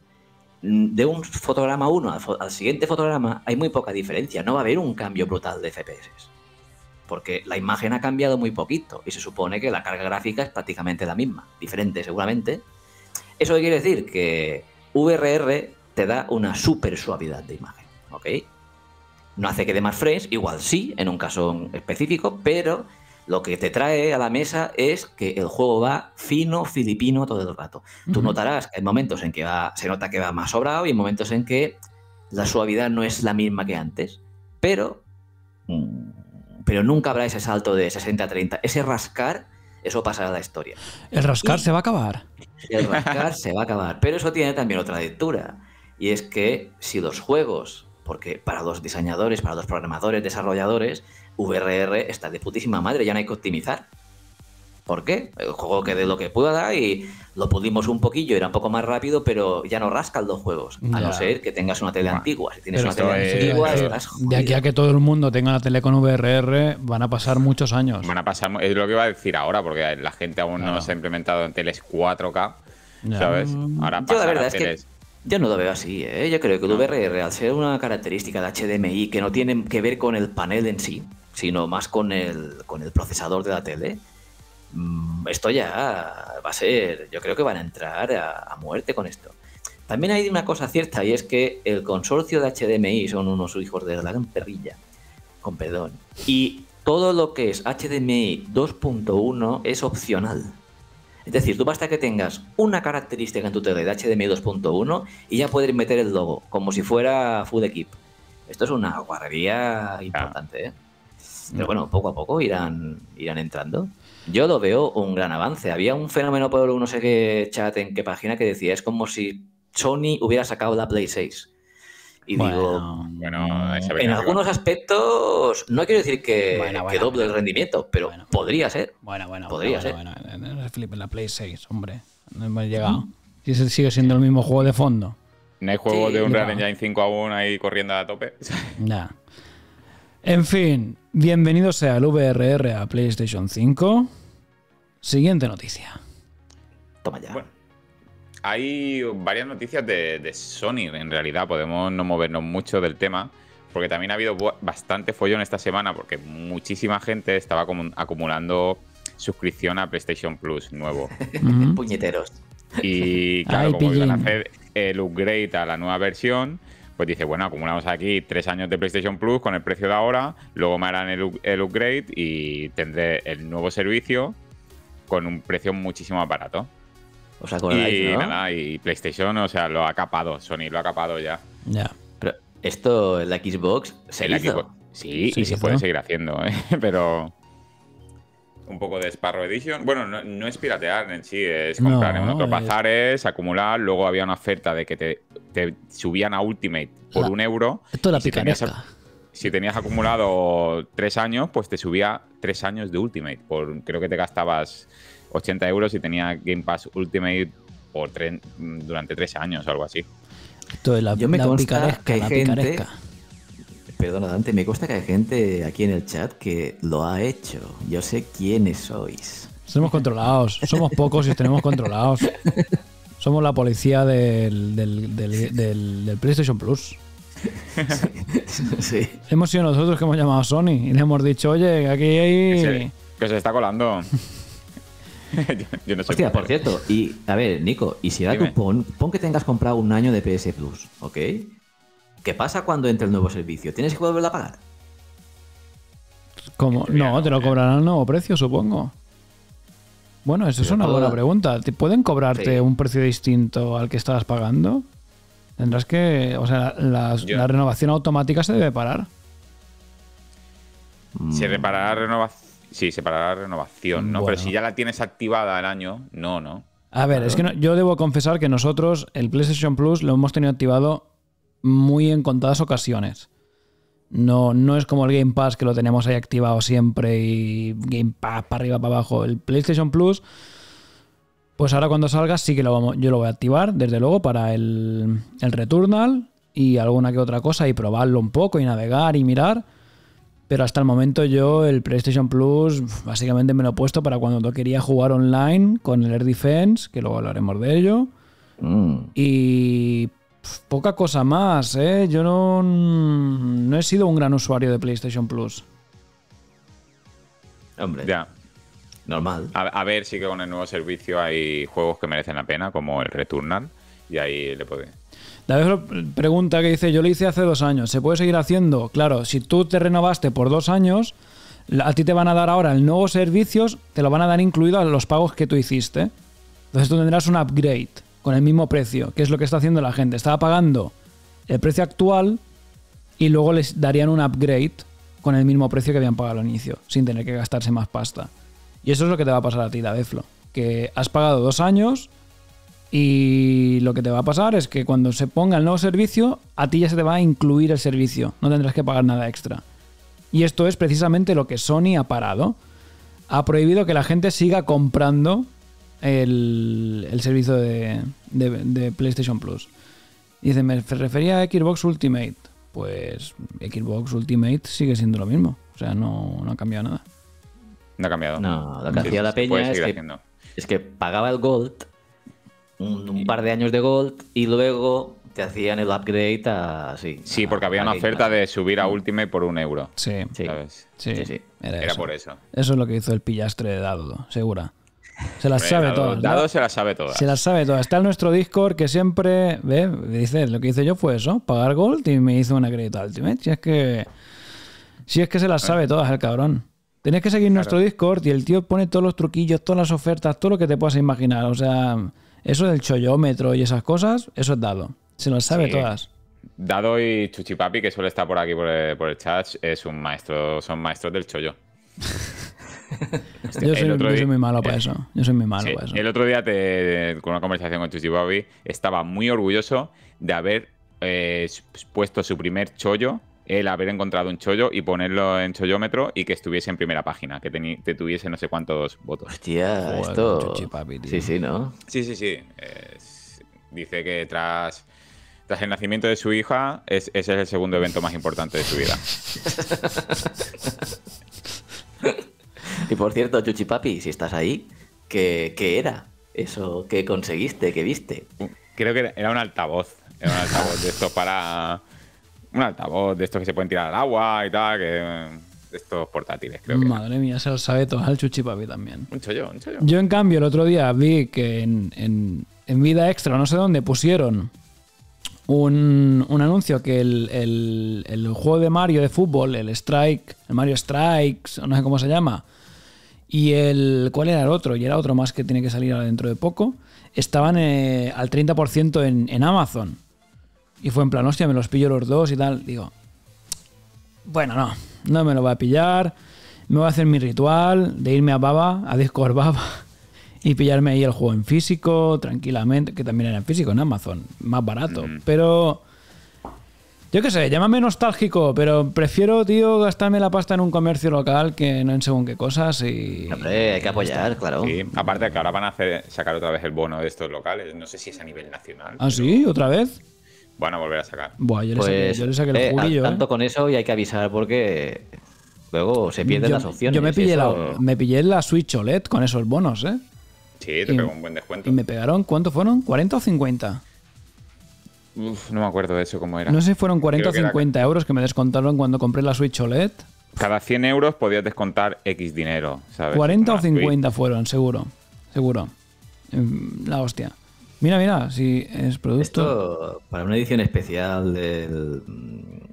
de un fotograma 1 al, siguiente fotograma hay muy poca diferencia, no va a haber un cambio brutal de FPS. Porque la imagen ha cambiado muy poquito y se supone que la carga gráfica es prácticamente la misma, diferente seguramente. Eso quiere decir que VRR te da una super suavidad de imagen. ¿ok? No hace que dé más frames, igual sí, en un caso específico, pero lo que te trae a la mesa es que el juego va fino, filipino todo el rato. Tú notarás que hay momentos en que va, se nota que va más sobrado y hay momentos en que la suavidad no es la misma que antes, pero, mm, pero nunca habrá ese salto de 60 a 30. Ese rascar, eso pasará a la historia. ¿El rascar se va a acabar? El *laughs* rascar se va a acabar, pero eso tiene también otra lectura. Y es que si los juegos porque para los diseñadores, para los programadores, desarrolladores, VRR está de putísima madre, ya no hay que optimizar. ¿Por qué? El juego que de lo que pueda y lo pudimos un poquillo, era un poco más rápido, pero ya no rascan los juegos. A no ser que tengas una tele antigua. Si tienes una tele antigua, De aquí a que todo el mundo tenga la tele con VRR, van a pasar muchos años. Van a pasar, es lo que iba a decir ahora, porque la gente aún no se ha implementado en teles 4K. ¿Sabes? Ahora pasa la verdad es que yo no lo veo así, ¿eh? Yo creo que el VRR, al ser una característica de HDMI que no tiene que ver con el panel en sí, sino más con el, con el procesador de la tele, mm, esto ya va a ser, yo creo que van a entrar a, muerte con esto. También hay una cosa cierta y es que el consorcio de HDMI son unos hijos de la gran perrilla, con perdón. Y todo lo que es HDMI 2.1 es opcional. Es decir, tú basta que tengas una característica en tu tele de HDMI 2.1 y ya puedes meter el logo, como si fuera Full Equip. Esto es una guarrería importante, ¿eh? Pero bueno, poco a poco irán, irán entrando. Yo lo veo un gran avance. Había un fenómeno por no sé qué chat en qué página que decía, es como si Sony hubiera sacado la Play 6. Y Bueno, digo, Bueno, ese en algunos aspectos, no quiero decir que, Bueno, que bueno, doble el rendimiento, pero Bueno. podría ser. Bueno, bueno, Podría bueno, ser. la Play 6, hombre. No hemos llegado. Si ese sigue siendo el mismo juego de fondo. No hay juegos Sí, de Unreal no. Engine 5 aún ahí corriendo a tope. Ya. En fin, bienvenido sea el VRR a PlayStation 5. Siguiente noticia. Toma ya. Bueno, hay varias noticias de, de Sony, en realidad. Podemos no movernos mucho del tema, porque también ha habido bastante follón esta semana, porque muchísima gente estaba acumulando suscripción a PlayStation Plus nuevo. *laughs* Puñeteros. Y claro, Ay, como iban a hacer el upgrade a la nueva versión, pues dice, bueno, acumulamos aquí tres años de PlayStation Plus con el precio de ahora, luego me harán el, el upgrade y tendré el nuevo servicio con un precio muchísimo más barato. ¿Os acordáis, Y no? nada, y PlayStation, o sea, lo ha capado, Sony lo ha capado ya. Ya. Pero esto la Xbox se El hizo. equipo- Sí, Se y se puede seguir haciendo, ¿eh? *laughs* pero un poco de Sparrow Edition. Bueno, no, no es piratear en sí, es comprar No, en otros es- bazares, acumular. Luego había una oferta de que te, te subían a Ultimate por La- un euro. Esto es la si tenías, picaresca. si tenías acumulado tres años, pues te subía tres años de Ultimate. Por, creo que te gastabas 80 euros y tenías Game Pass Ultimate por tre- durante tres años o algo así. Esto es la, Yo me la picaresca, que hay la gente- picaresca. Perdona, Dante, me consta que hay gente aquí en el chat que lo ha hecho. Yo sé quiénes sois. Somos controlados. Somos pocos y os tenemos controlados. Somos la policía del, del, del- del- del PlayStation Plus. sí. *laughs* Hemos sido nosotros que hemos llamado a Sony y le hemos dicho, oye, aquí hay... Que se, que se está colando. yo, yo no sé Hostia, por cierto, y a ver, Nico, y si da Dime. cupón, pon que tengas comprado un año de PS Plus, ¿ok? ¿Qué pasa cuando entre el nuevo servicio? ¿Tienes que volverlo a pagar? ¿Cómo? No, te lo cobrarán al nuevo precio, supongo. Bueno, esa es una buena pregunta. ¿Te ¿Pueden cobrarte Sí. un precio distinto al que estabas pagando? Tendrás que... O sea, la, renovación automática se debe parar. Se reparará renovación. Sí, se parará la renovación, ¿no? Bueno. Pero si ya la tienes activada al año, no, no. A ver, es que no- yo debo confesar que nosotros el PlayStation Plus lo hemos tenido activado muy en contadas ocasiones. No, no es como el Game Pass que lo tenemos ahí activado siempre y Game Pass para arriba, para abajo. El PlayStation Plus, pues ahora cuando salga sí que lo vamos, yo lo voy a activar, desde luego, para el, el Returnal y alguna que otra cosa y probarlo un poco y navegar y mirar. Pero hasta el momento yo el PlayStation Plus básicamente me lo he puesto para cuando quería jugar online con el Air Defense, que luego hablaremos de ello. Mm. Y poca cosa más, ¿eh? Yo no, no he sido un gran usuario de PlayStation Plus. Hombre, Ya. normal. A, a ver, sí que con el nuevo servicio hay juegos que merecen la pena, como el Returnal. Y ahí le puede. David pregunta que dice, yo lo hice hace dos años, ¿se puede seguir haciendo? Claro, si tú te renovaste por dos años, a ti te van a dar ahora el nuevo servicios, te lo van a dar incluido a los pagos que tú hiciste. Entonces tú tendrás un upgrade con el mismo precio, que es lo que está haciendo la gente. Estaba pagando el precio actual y luego les darían un upgrade con el mismo precio que habían pagado al inicio, sin tener que gastarse más pasta. Y eso es lo que te va a pasar a ti, Davidflo. Que has pagado dos años y lo que te va a pasar es que cuando se ponga el nuevo servicio, a ti ya se te va a incluir el servicio. No tendrás que pagar nada extra. Y esto es precisamente lo que Sony ha parado. Ha prohibido que la gente siga comprando el, el servicio de, de- de PlayStation Plus. Dice, me refería a Xbox Ultimate. Pues Xbox Ultimate sigue siendo lo mismo. O sea, no, no ha cambiado nada. No ha cambiado. No, lo que hacía la peña es que, haciendo. es que pagaba el Gold, un, un par de años de Gold, y luego te hacían el upgrade a. Sí, Sí, a- porque había una oferta de subir a Ultimate por un euro. Sí, Sí. ¿sabes? sí, sí, sí. Era, Era eso. por eso. Eso es lo que hizo el pillastre de Dado, segura. Se las sabe Dado- todas. ¿no? Dado se las sabe todas. Se las sabe todas. Está en nuestro Discord que siempre, ve, dice, lo que hice yo fue eso, pagar Gold y me hizo una crédito Ultimate. Si es que si es que se las sabe todas el cabrón. Tienes que seguir nuestro Discord y el tío pone todos los truquillos, todas las ofertas, todo lo que te puedas imaginar. O sea, eso del chollómetro y esas cosas, eso es dado. Se las sabe Sí. todas. Dado y Chuchipapi, que suele estar por aquí por el, por el chat, es un maestro, son maestros del chollo. *laughs* Yo soy, muy malo para eh, eso. Yo soy muy malo Sí, para eso. El otro día, te, con una conversación con Chuchipapi, estaba muy orgulloso de haber eh, puesto su primer chollo, el haber encontrado un chollo y ponerlo en chollómetro y que estuviese en primera página, que, que tuviese no sé cuántos votos. Hostia, esto. sí, sí, ¿no? Sí, sí, sí. dice que tras, tras el nacimiento de su hija, ese es el segundo evento más importante de su vida. *laughs* y por cierto, Chuchipapi, si estás ahí, ¿qué, ¿qué era eso que conseguiste, que viste? Creo que era un altavoz. Era un altavoz de estos para un altavoz de estos que se pueden tirar al agua y tal, que de estos portátiles, creo que. Madre mía, se lo sabe todo el chuchipapi también. Un chollo, un chollo. Yo, en cambio, el otro día vi que en, Vida Extra, no sé dónde, pusieron un, anuncio que el, el, juego de Mario de fútbol, el Strike, el Mario Strikes, no sé cómo se llama, y el. ¿Cuál era el otro? Y era otro más que tiene que salir dentro de poco. Estaban eh, al 30% en, en Amazon. Y fue en plan, hostia, me los pillo los dos y tal. Digo, bueno, no, no me lo voy a pillar. Me voy a hacer mi ritual de irme a Baba, a Discord Baba, *laughs* y pillarme ahí el juego en físico, tranquilamente, que también era en físico, en Amazon, más barato. Pero, yo qué sé, llámame nostálgico, pero prefiero, tío, gastarme la pasta en un comercio local que no en según qué cosas y... Hombre, hay que apoyar, claro. Sí, aparte que ahora van a hacer, sacar otra vez el bono de estos locales, no sé si es a nivel nacional. ¿Ah, sí? ¿Otra vez? Van a volver a sacar. Buah, yo, le saqué, pues, el eh, Tanto ¿eh? con eso y hay que avisar porque luego se pierden las opciones. Yo me pillé, la, me pillé la Switch OLED con esos bonos, ¿eh? Sí, te pegó un buen descuento. ¿Y me pegaron cuánto fueron? ¿40 o 50? Uf, no me acuerdo de eso cómo era. No sé si fueron 40 o 50 euros que me descontaron cuando compré la Switch OLED. Cada 100 euros podías descontar X dinero, ¿sabes? 40 o 50 fueron, seguro. Seguro. Em, la hostia. Mira, mira, si es producto. Esto, para una edición especial del,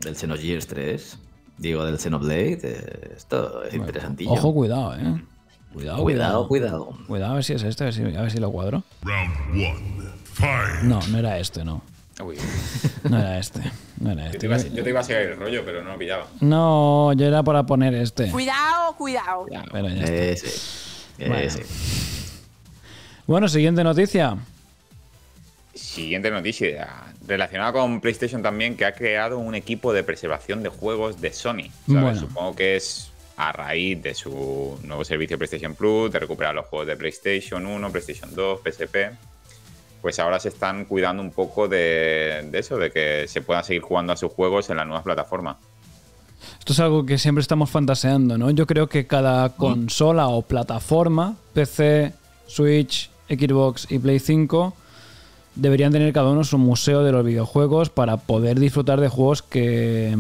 del Xenogears 3, digo del Xenoblade, esto es interesantillo. Ojo, cuidado, eh. Cuidado, cuidado, cuidado. Cuidado, a ver si es este, a ver si, a ver si lo cuadro. No, no era este, no. Uy. *laughs* No era este. No era este. Yo te, iba, a seguir el rollo, pero no lo pillaba. No, yo era para poner este. Cuidado, cuidado. pero ya ese, ese. bueno, siguiente noticia. Siguiente noticia, relacionada con PlayStation también, que ha creado un equipo de preservación de juegos de Sony. Supongo que es a raíz de su nuevo servicio PlayStation Plus, de recuperar los juegos de PlayStation 1, PlayStation 2, PSP. Pues ahora se están cuidando un poco de, eso, de que se puedan seguir jugando a sus juegos en la nueva plataforma. Esto es algo que siempre estamos fantaseando, ¿no? Yo creo que cada consola o plataforma, PC, Switch, Xbox y Play 5, deberían tener cada uno su museo de los videojuegos para poder disfrutar de juegos que,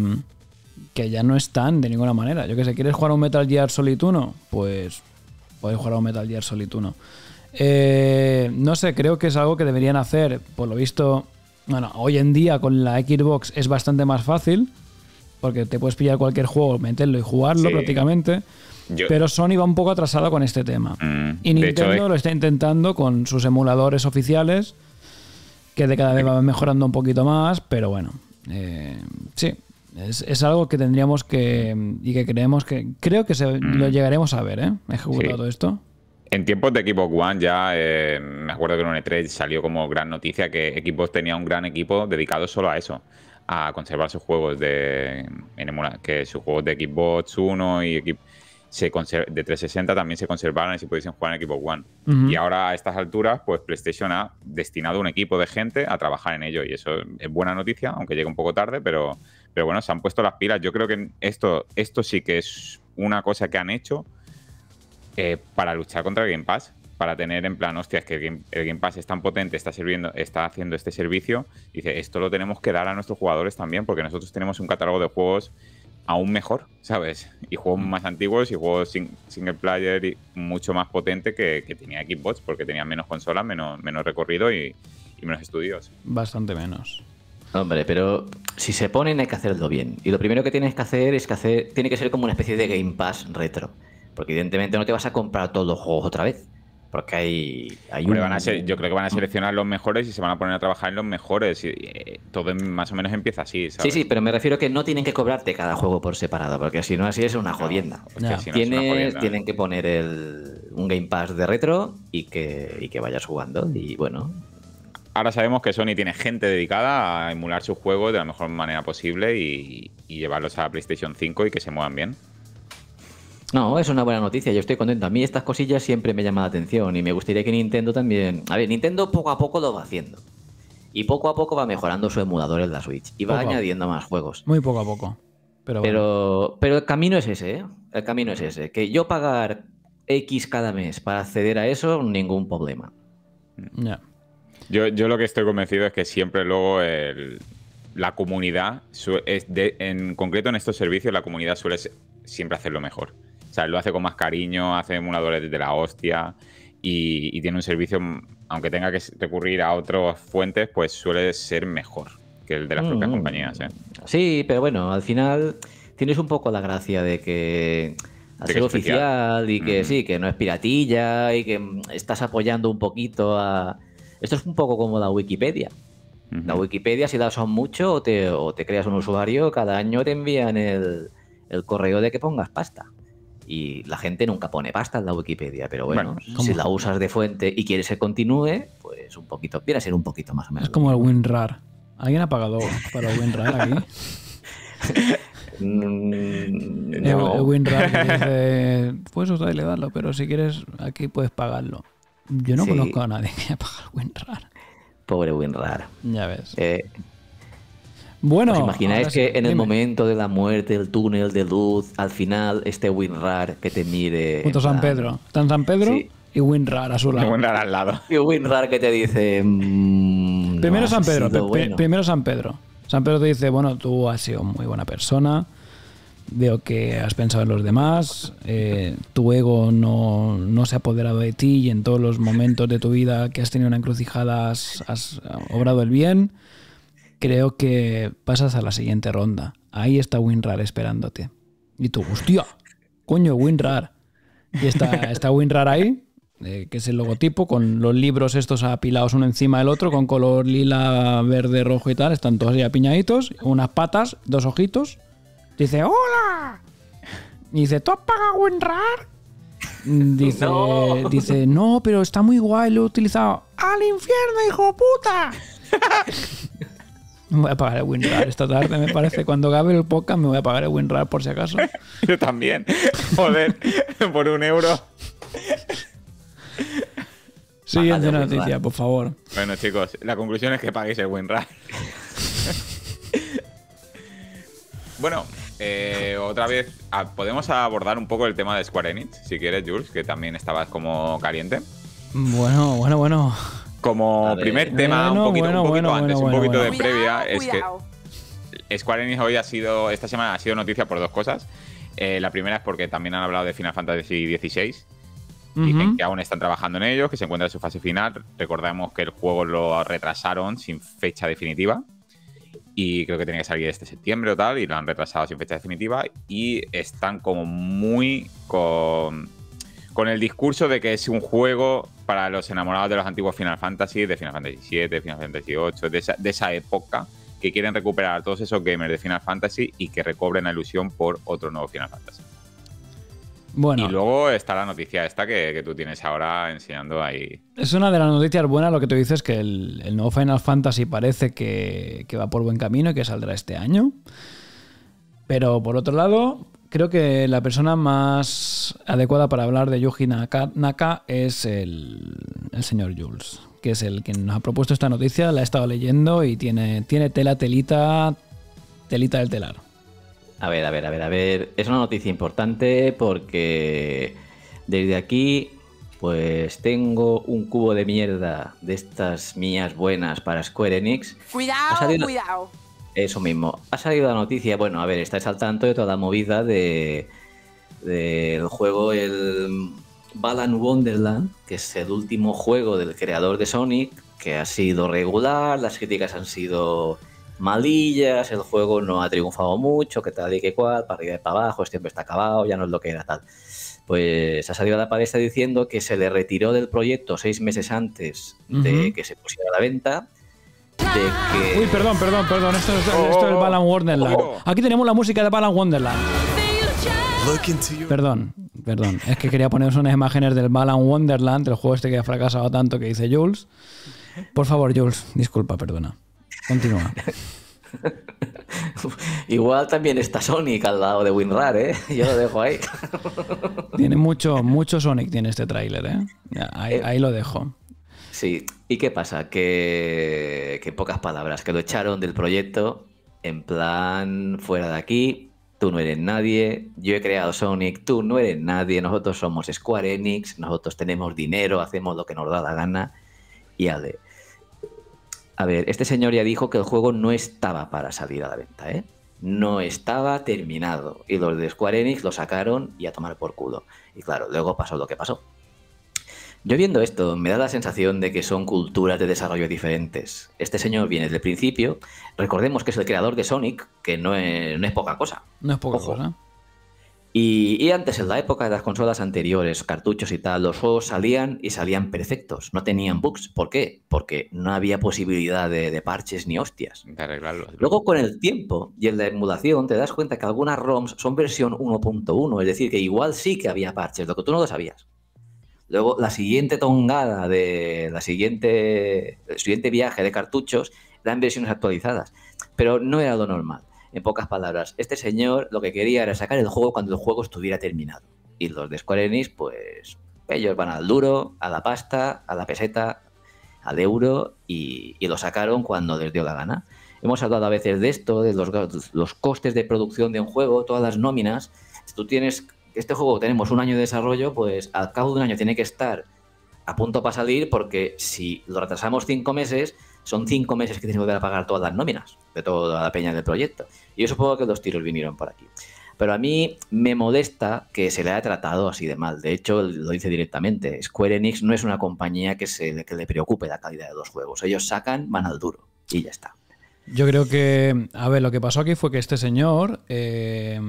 que ya no están de ninguna manera. Yo que sé, ¿quieres jugar a un Metal Gear Solid 1? Pues puedes jugar a un Metal Gear Solid 1. Eh, no sé, creo que es algo que deberían hacer. Por lo visto, bueno, hoy en día con la Xbox es bastante más fácil. Porque te puedes pillar cualquier juego, meterlo y jugarlo prácticamente. Pero Sony va un poco atrasada con este tema. Mm, y Nintendo lo está intentando con sus emuladores oficiales que de cada vez va mejorando un poquito más, pero bueno, eh, sí, es, algo que tendríamos que, y que creemos que, creo que se, mm. lo llegaremos a ver, ¿eh? Ejecutado todo esto. En tiempos de Xbox One ya, eh, me acuerdo que en un E3 salió como gran noticia que Xbox tenía un gran equipo dedicado solo a eso, a conservar sus juegos de, en que sus juegos de Xbox 1 y equipo se de 360 también se conservaron y se pudiesen jugar en equipo One. Y ahora a estas alturas, pues PlayStation ha destinado un equipo de gente a trabajar en ello y eso es buena noticia, aunque llegue un poco tarde, pero, pero bueno, se han puesto las pilas. Yo creo que esto, esto sí que es una cosa que han hecho eh, para luchar contra el Game Pass, para tener en plan, hostia, es que el Game, Pass es tan potente, está sirviendo, está haciendo este servicio, dice, esto lo tenemos que dar a nuestros jugadores también, porque nosotros tenemos un catálogo de juegos aún mejor, ¿sabes? Y juegos más antiguos y juegos single player y mucho más potente que, tenía Xbox, porque tenía menos consolas, menos, menos recorrido y, menos estudios. Bastante menos. Hombre, pero si se ponen hay que hacerlo bien. Y lo primero que tienes que hacer es que hacer, tiene que ser como una especie de Game Pass retro. Porque evidentemente no te vas a comprar todos los juegos otra vez. Porque hay, yo creo que van a seleccionar los mejores y se van a poner a trabajar en los mejores. Y, eh, todo más o menos empieza así. Sí, sí, pero me refiero que no tienen que cobrarte cada juego por separado, porque si no, así es una jodienda. tienen que poner el, un Game Pass de retro y que, y que vayas jugando. Y bueno, ahora sabemos que Sony tiene gente dedicada a emular sus juegos de la mejor manera posible y, y llevarlos a la PlayStation 5 y que se muevan bien. No, es una buena noticia, yo estoy contento. A mí estas cosillas siempre me llaman la atención y me gustaría que Nintendo también... A ver, Nintendo poco a poco lo va haciendo. Y poco a poco va mejorando su emulador en la Switch y va Poco a- añadiendo más juegos. Muy poco a poco. Pero, bueno. Pero, pero el camino es ese, ¿eh? El camino es ese. Que yo pagar X cada mes para acceder a eso, ningún problema. Ya. Yo, yo lo que estoy convencido es que siempre luego el- la comunidad, su- es de- en concreto en estos servicios, la comunidad suele siempre hacerlo mejor. O sea, lo hace con más cariño, hace emuladores de la hostia y, y tiene un servicio, aunque tenga que recurrir a otras fuentes, pues suele ser mejor que el de las propias Mm. compañías. ¿eh? Sí, pero bueno, al final tienes un poco la gracia de que al ser oficial. y que sí, que no es piratilla y que estás apoyando un poquito a... Esto es un poco como la Wikipedia. La. Wikipedia, si la usas mucho o te, o te creas un usuario, cada año te envían el, el correo de que pongas pasta. Y la gente nunca pone pasta en la Wikipedia, pero bueno, Bueno, si la usas de fuente y quieres que continúe, pues un poquito, viene a ser un poquito más o menos. Es como el WinRAR. ¿Alguien ha pagado para el WinRAR aquí? *laughs* Mm, El- no. El, WinRAR que *laughs* dice, puedes usar y le darlo, pero si quieres aquí puedes pagarlo. Yo no Sí. conozco a nadie que haya pagado el WinRAR. Pobre WinRAR. Ya ves. Eh, Bueno, ¿Os imagináis ahora sí, que en el dime. momento de la muerte, el túnel de luz, al final este WinRAR que te mire... Junto a San Pedro. Está en San Pedro Sí. y WinRAR a su lado. a dar al lado. *laughs* Y WinRAR que te dice... mm, no Primero has San Pedro, bueno. primero San Pedro. San Pedro te dice, bueno, tú has sido muy buena persona, veo que has pensado en los demás, eh, tu ego no, no se ha apoderado de ti y en todos los momentos de tu vida que has tenido una encrucijada has, has obrado el bien. Creo que pasas a la siguiente ronda. Ahí está WinRAR esperándote. Y tú, hostia, coño, WinRAR. Y está, está WinRAR ahí, eh, que es el logotipo, con los libros estos apilados uno encima del otro, con color lila, verde, rojo y tal. Están todos ahí apiñaditos, unas patas, dos ojitos. Dice, ¡Hola! Y dice, ¿tú has pagado WinRAR? *laughs* Dice, No. dice, no, pero está muy guay, lo he utilizado. ¡Al infierno, hijo puta! *laughs* Me voy a pagar el WinRAR esta tarde, me parece. Cuando acabe el podcast me voy a pagar el WinRAR por si acaso. *laughs* Yo también. Joder, *laughs* por un euro. Siguiente noticia, por favor. Bueno, chicos, la conclusión es que paguéis el WinRAR. *laughs* bueno, eh, otra vez, ah, podemos abordar un poco el tema de Square Enix, si quieres, Jules, que también estabas como caliente. Bueno, bueno, bueno. Como primer tema, un poquito, bueno, un poquito bueno, antes, bueno, un poquito bueno, de bueno. previa, Cuidado, es cuidado. que Square Enix hoy ha sido, esta semana ha sido noticia por dos cosas. Eh, la primera es porque también han hablado de Final Fantasy XVI. Dicen Ujú. que aún están trabajando en ello, que se encuentra en su fase final. Recordamos que el juego lo retrasaron sin fecha definitiva. Y creo que tenía que salir este septiembre o tal, y lo han retrasado sin fecha definitiva. Y están como muy con, con el discurso de que es un juego para los enamorados de los antiguos Final Fantasy, de Final Fantasy VII, Final Fantasy VIII, de esa, de esa época, que quieren recuperar a todos esos gamers de Final Fantasy y que recobren la ilusión por otro nuevo Final Fantasy. Bueno, Y luego está la noticia esta que, que tú tienes ahora enseñando ahí. es una de las noticias buenas lo que tú dices, que el, el nuevo Final Fantasy parece que, que va por buen camino y que saldrá este año. Pero por otro lado, creo que la persona más adecuada para hablar de Yuji Naka, Naka es el, el señor Jules, que es el que nos ha propuesto esta noticia, la he estado leyendo y tiene, tiene tela, telita, telita del telar. A ver, a ver, a ver, a ver. Es una noticia importante porque desde aquí, pues tengo un cubo de mierda de estas mías buenas para Square Enix. Ha Cuidado, salido- cuidado. Eso mismo. Ha salido la noticia, bueno, a ver, estáis al tanto de toda la movida de del juego el Balan Wonderland, que es el último juego del creador de Sonic, que ha sido regular, las críticas han sido malillas, el juego no ha triunfado mucho, que tal y que cual, para arriba y para abajo, este siempre está acabado, ya no es lo que era tal. Pues ha salido la palestra diciendo que se le retiró del proyecto seis meses antes de que se pusiera a la venta, de que... Uy, perdón, perdón, perdón, esto es, Oh, esto es oh, Balan Wonderland. oh. Aquí tenemos la música de Balan Wonderland. Look into your Perdón, perdón. Es que quería poneros unas imágenes del Balan Wonderland, del juego este que ha fracasado tanto que dice Jules. Por favor, Jules, disculpa, perdona. Continúa. *laughs* Igual también está Sonic al lado de WinRAR, ¿eh? Yo lo dejo ahí. Tiene mucho, mucho Sonic tiene este tráiler, ¿eh? Ahí, Eh. ahí lo dejo. Sí, ¿y qué pasa? Que, en pocas palabras, que lo echaron del proyecto en plan fuera de aquí, tú no eres nadie, yo he creado Sonic, tú no eres nadie, nosotros somos Square Enix, nosotros tenemos dinero, hacemos lo que nos da la gana y ale. A ver, este señor ya dijo que el juego no estaba para salir a la venta, ¿eh? No estaba terminado. Y los de Square Enix lo sacaron y a tomar por culo. Y claro, luego pasó lo que pasó. Yo viendo esto, me da la sensación de que son culturas de desarrollo diferentes. Este señor viene desde el principio. Recordemos que es el creador de Sonic, que no es, no es poca cosa. No es poca Ojo. cosa. Y, y antes, en la época de las consolas anteriores, cartuchos y tal, los juegos salían y salían perfectos. No tenían bugs. ¿Por qué? Porque no había posibilidad de, de parches ni hostias. De arreglarlo. Luego, con el tiempo y en la emulación, te das cuenta que algunas ROMs son versión 1.1, es decir, que igual sí que había parches, lo que tú no lo sabías. Luego, la siguiente tongada de la siguiente, el siguiente viaje de cartuchos eran versiones actualizadas, pero no era lo normal. En pocas palabras, este señor lo que quería era sacar el juego cuando el juego estuviera terminado. Y los de Square Enix, pues ellos van al duro, a la pasta, a la peseta, al euro y, y lo sacaron cuando les dio la gana. Hemos hablado a veces de esto, de los, los costes de producción de un juego, todas las nóminas. Si tú tienes, este juego tenemos un año de desarrollo, pues al cabo de un año tiene que estar a punto para salir porque si lo retrasamos cinco meses, son cinco meses que tienes que volver pagar todas las nóminas de toda la peña del proyecto. Y yo supongo que los tiros vinieron por aquí. Pero a mí me molesta que se le haya tratado así de mal. De hecho, lo dice directamente. Square Enix no es una compañía que, se, que le preocupe la calidad de los juegos. Ellos sacan, van al duro. Y ya está. Yo creo que, a ver, lo que pasó aquí fue que este señor eh,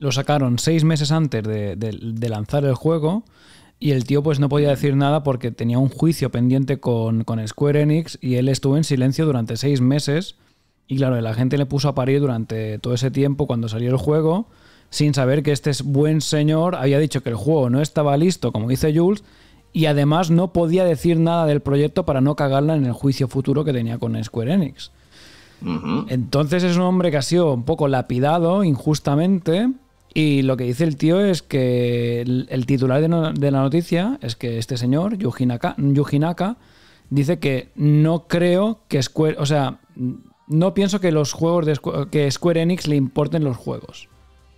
lo sacaron seis meses antes de, de- de lanzar el juego y el tío pues no podía decir nada porque tenía un juicio pendiente con, con Square Enix y él estuvo en silencio durante seis meses. Y claro, la gente le puso a parir durante todo ese tiempo cuando salió el juego sin saber que este buen señor había dicho que el juego no estaba listo, como dice Jules, y además no podía decir nada del proyecto para no cagarla en el juicio futuro que tenía con Square Enix. Entonces es un hombre que ha sido un poco lapidado injustamente y lo que dice el tío es que el, el titular de, no- de la noticia es que este señor, Yuji Naka, Yuji Naka, dice que no creo que Square, o sea, no pienso que los juegos de que Square Enix le importen los juegos.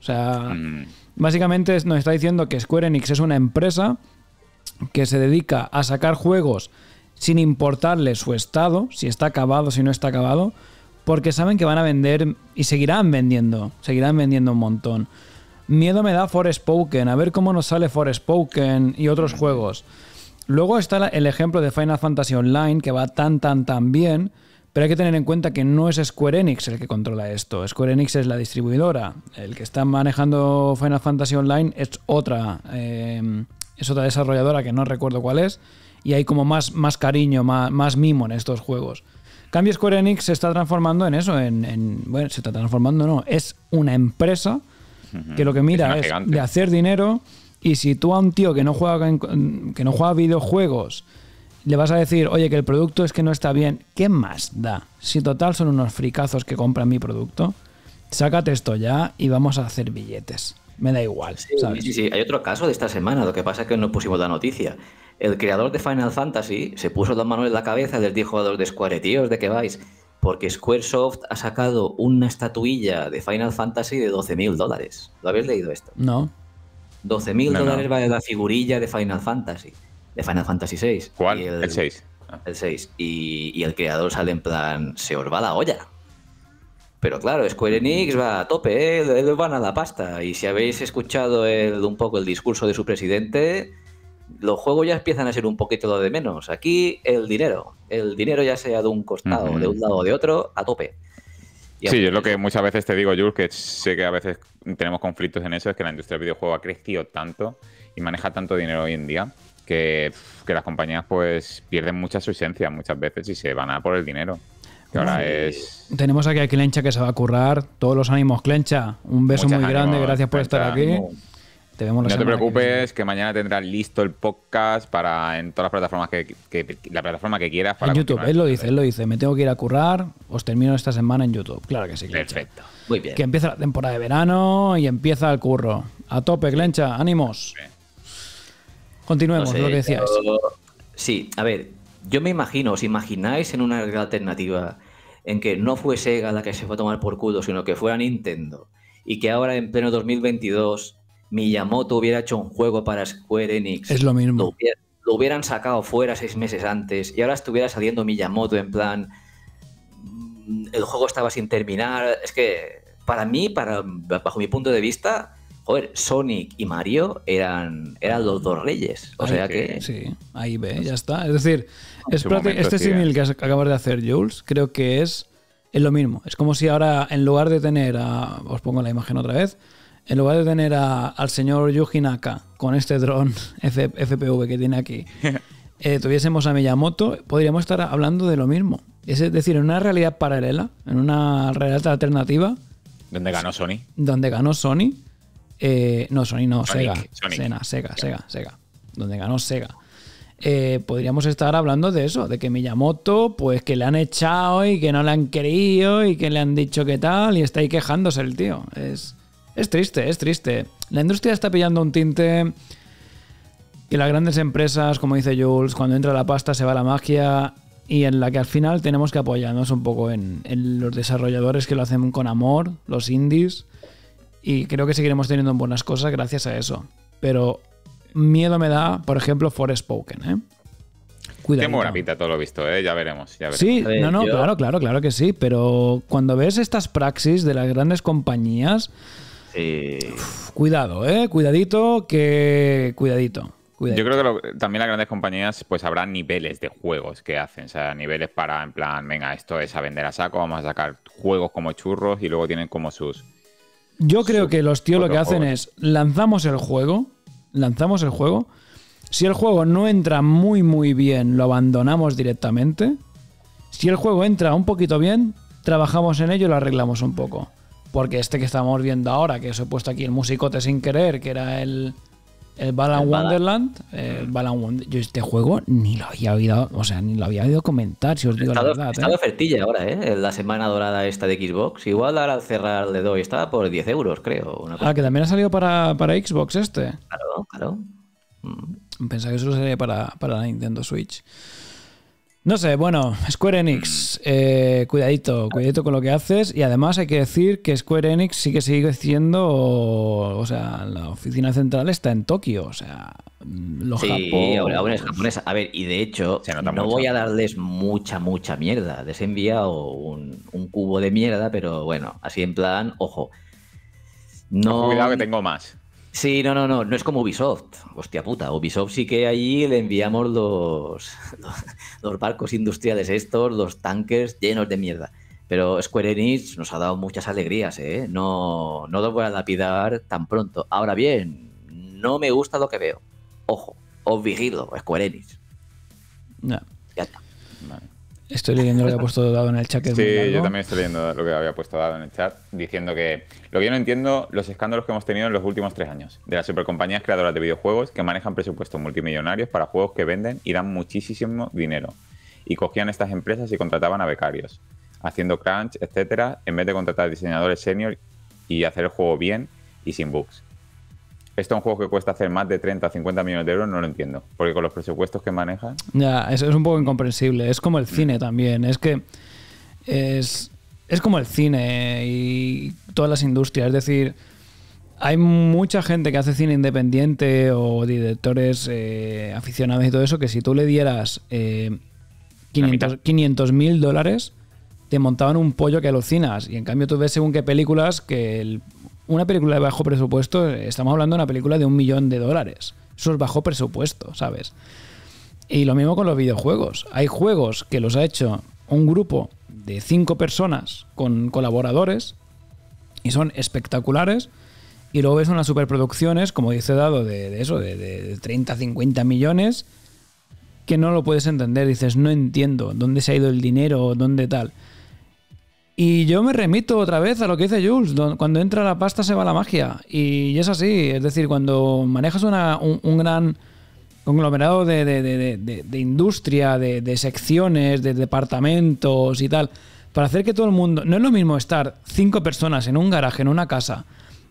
O sea, Mm, Básicamente nos está diciendo que Square Enix es una empresa que se dedica a sacar juegos sin importarle su estado, si está acabado, si no está acabado, porque saben que van a vender y seguirán vendiendo, seguirán vendiendo un montón. Miedo me da Forspoken, a ver cómo nos sale Forspoken y otros juegos. Luego está el ejemplo de Final Fantasy Online, que va tan, tan, tan bien, pero hay que tener en cuenta que no es Square Enix el que controla esto. Square Enix es la distribuidora. El que está manejando Final Fantasy Online es otra, eh, es otra desarrolladora que no recuerdo cuál es, y hay como más, más cariño, más, más mimo en estos juegos. Cambio Square Enix se está transformando en eso, en, en- bueno, se está transformando, no, es una empresa que lo que mira es, de hacer dinero y si tú a un tío que no juega que no juega videojuegos le vas a decir, oye, que el producto es que no está bien, ¿qué más da? Si total son unos fricazos que compran mi producto, sácate esto ya y vamos a hacer billetes. Me da igual, ¿sabes? Sí, sí, hay otro caso de esta semana, lo que pasa es que no pusimos la noticia. El creador de Final Fantasy se puso las manos en la cabeza y les dijo a los de Square, tíos, ¿de qué vais? Porque Squaresoft ha sacado una estatuilla de Final Fantasy de 12.000 dólares. ¿Lo habéis leído esto? No. 12.000 No, no. dólares vale la figurilla de Final Fantasy, de Final Fantasy VI. ¿Cuál? Y El 6. El 6. Y, y el creador sale en plan, se os va la olla. Pero claro, Square Enix va a tope, ¿eh? ellos van a la pasta. Y si habéis escuchado el- un poco el discurso de su presidente, los juegos ya empiezan a ser un poquito lo de menos. Aquí el dinero, el dinero ya sea de un costado, de un lado o de otro, a tope. Y Sí, es lo que muchas veces te digo, Jules, que sé que a veces tenemos conflictos en eso, es que la industria del videojuego ha crecido tanto y maneja tanto dinero hoy en día que, que las compañías pues pierden mucha su esencia muchas veces y se van a por el dinero. Que ahora Sí. es... Tenemos aquí a Clencha que se va a currar. Todos los ánimos, Clencha. Un beso muy grande, gracias por estar aquí. Te vemos la No te que preocupes, que, mañana tendrás listo el podcast para en todas las plataformas que, que- la plataforma que quieras para En YouTube, él lo dice, él lo dice. Me tengo que ir a currar, os termino esta semana en YouTube. Claro que sí, Clencha. Perfecto. Muy bien. Que empieza la temporada de verano y empieza el curro. A tope, Clencha, ánimos. Continuemos, No sé, lo que decías. Sí, a ver, yo me imagino, ¿os imagináis en una realidad alternativa en que no fue Sega la que se fue a tomar por culo, sino que fuera Nintendo? Y que ahora en pleno 2022 Miyamoto hubiera hecho un juego para Square Enix. Es lo mismo. Lo, hubiera- lo hubieran sacado fuera seis meses antes y ahora estuviera saliendo Miyamoto en plan... mm, El juego estaba sin terminar. Es que para mí, para, bajo mi punto de vista, joder, Sonic y Mario eran, eran los dos reyes. O Ahí sea que- que... Sí, ahí ve, ya está. Es decir, es este sí, símil que acabas de hacer, Jules, creo que es, es lo mismo. Es como si ahora, en lugar de tener a. Os pongo la imagen otra vez. En lugar de tener a- al señor Yuji Naka con este dron F- FPV que tiene aquí, *laughs* eh, tuviésemos a Miyamoto, podríamos estar hablando de lo mismo. Es decir, en una realidad paralela, en una realidad alternativa, ¿Dónde ganó Sony? donde ganó Sony. eh, no, Sony no, Sonic, Sega. Sonic. Sega, Sega, Sega, Sega. Donde ganó Sega. Eh, podríamos estar hablando de eso, de que Miyamoto, pues que le han echado y que no le han querido y que le han dicho que tal y está ahí quejándose el tío. Es, es triste, es triste. La industria está pillando un tinte que las grandes empresas, como dice Jules, cuando entra la pasta se va la magia y en la que al final tenemos que apoyarnos un poco en, en los desarrolladores que lo hacen con amor, los indies, y creo que seguiremos teniendo buenas cosas gracias a eso. Pero miedo me da, por ejemplo, Forspoken, ¿eh? Cuidadito. Tiene buena pinta todo lo visto, ¿eh? Ya veremos, ya veremos. Sí, ver, no, no, yo- claro, claro, claro que sí, pero cuando ves estas praxis de las grandes compañías, Cuidado, ¿eh? Cuidadito, que... Cuidadito. cuidadito. Yo creo que lo- también las grandes compañías pues habrá niveles de juegos que hacen, o sea, niveles para en plan, venga, esto es a vender a saco, vamos a sacar juegos como churros y luego tienen como sus... Yo creo que los tíos lo que hacen es lanzamos el juego, lanzamos el juego. Si el juego no entra muy muy bien, lo abandonamos directamente. Si el juego entra un poquito bien, trabajamos en ello y lo arreglamos un poco. Porque este que estamos viendo ahora, que os he puesto aquí el musicote sin querer, que era el, el Balan. Wonderland, eh, el Balan yo este juego ni lo había oído, o sea, ni lo había oído comentar, si os digo la Está, de- verdad. está ¿eh? de ofertilla ahora, ¿eh? La semana dorada esta de Xbox. Igual ahora al cerrar le doy. Estaba por 10 euros, creo. Una cosa. Ah, que también ha salido para, para Xbox este. Claro, claro. Mm. Pensaba que eso sería para, para la Nintendo Switch. No sé, bueno, Square Enix, eh, cuidadito, cuidadito con lo que haces. Y además hay que decir que Square Enix sí que sigue siendo, o sea, la oficina central está en Tokio, o sea, los Sí, ahora, es japonesa. A ver, y de hecho, no mucho. voy a darles mucha, mucha mierda. Les he enviado un, un cubo de mierda, pero bueno, así en plan, ojo. No, Cuidado que tengo más. Sí, no, no, no, no es como Ubisoft. Hostia puta, Ubisoft sí que allí le enviamos los, los, *laughs* los barcos industriales estos, los tanques llenos de mierda. Pero Square Enix nos ha dado muchas alegrías, ¿eh? No, no lo voy a lapidar tan pronto. Ahora bien, no me gusta lo que veo. Ojo, os vigilo, Square Enix. Ya. Ya está. Estoy leyendo lo que ha puesto dado en el chat. que es Sí, yo también estoy leyendo lo que había puesto dado en el chat, diciendo que lo que yo no entiendo, los escándalos que hemos tenido en los últimos tres años, de las supercompañías creadoras de videojuegos que manejan presupuestos multimillonarios para juegos que venden y dan muchísimo dinero. Y cogían estas empresas y contrataban a becarios, haciendo crunch, etcétera, en vez de contratar diseñadores senior y hacer el juego bien y sin bugs. Esto es un juego que cuesta hacer más de 30 o 50 millones de euros, no lo entiendo. Porque con los presupuestos que manejan, Ya, eso es un poco incomprensible. Es como el cine también. Es que es, es como el cine y todas las industrias. Es decir, hay mucha gente que hace cine independiente o directores eh, aficionados y todo eso que si tú le dieras eh, 500 mil dólares, te montaban un pollo que alucinas. Y en cambio tú ves según qué películas que el- una película de bajo presupuesto, estamos hablando de una película de un millón de dólares. Eso es bajo presupuesto, ¿sabes? Y lo mismo con los videojuegos. Hay juegos que los ha hecho un grupo de cinco personas con colaboradores y son espectaculares. Y luego ves unas superproducciones, como dice Dado, de, eso, de- de 30, 50 millones, que no lo puedes entender. Dices, no entiendo dónde se ha ido el dinero, dónde tal. Y yo me remito otra vez a lo que dice Jules, cuando entra la pasta se va la magia. Y es así, es decir, cuando manejas una- un, gran conglomerado de, de- de- de- industria, de, de secciones, de departamentos y tal, para hacer que todo el mundo... No es lo mismo estar cinco personas en un garaje, en una casa,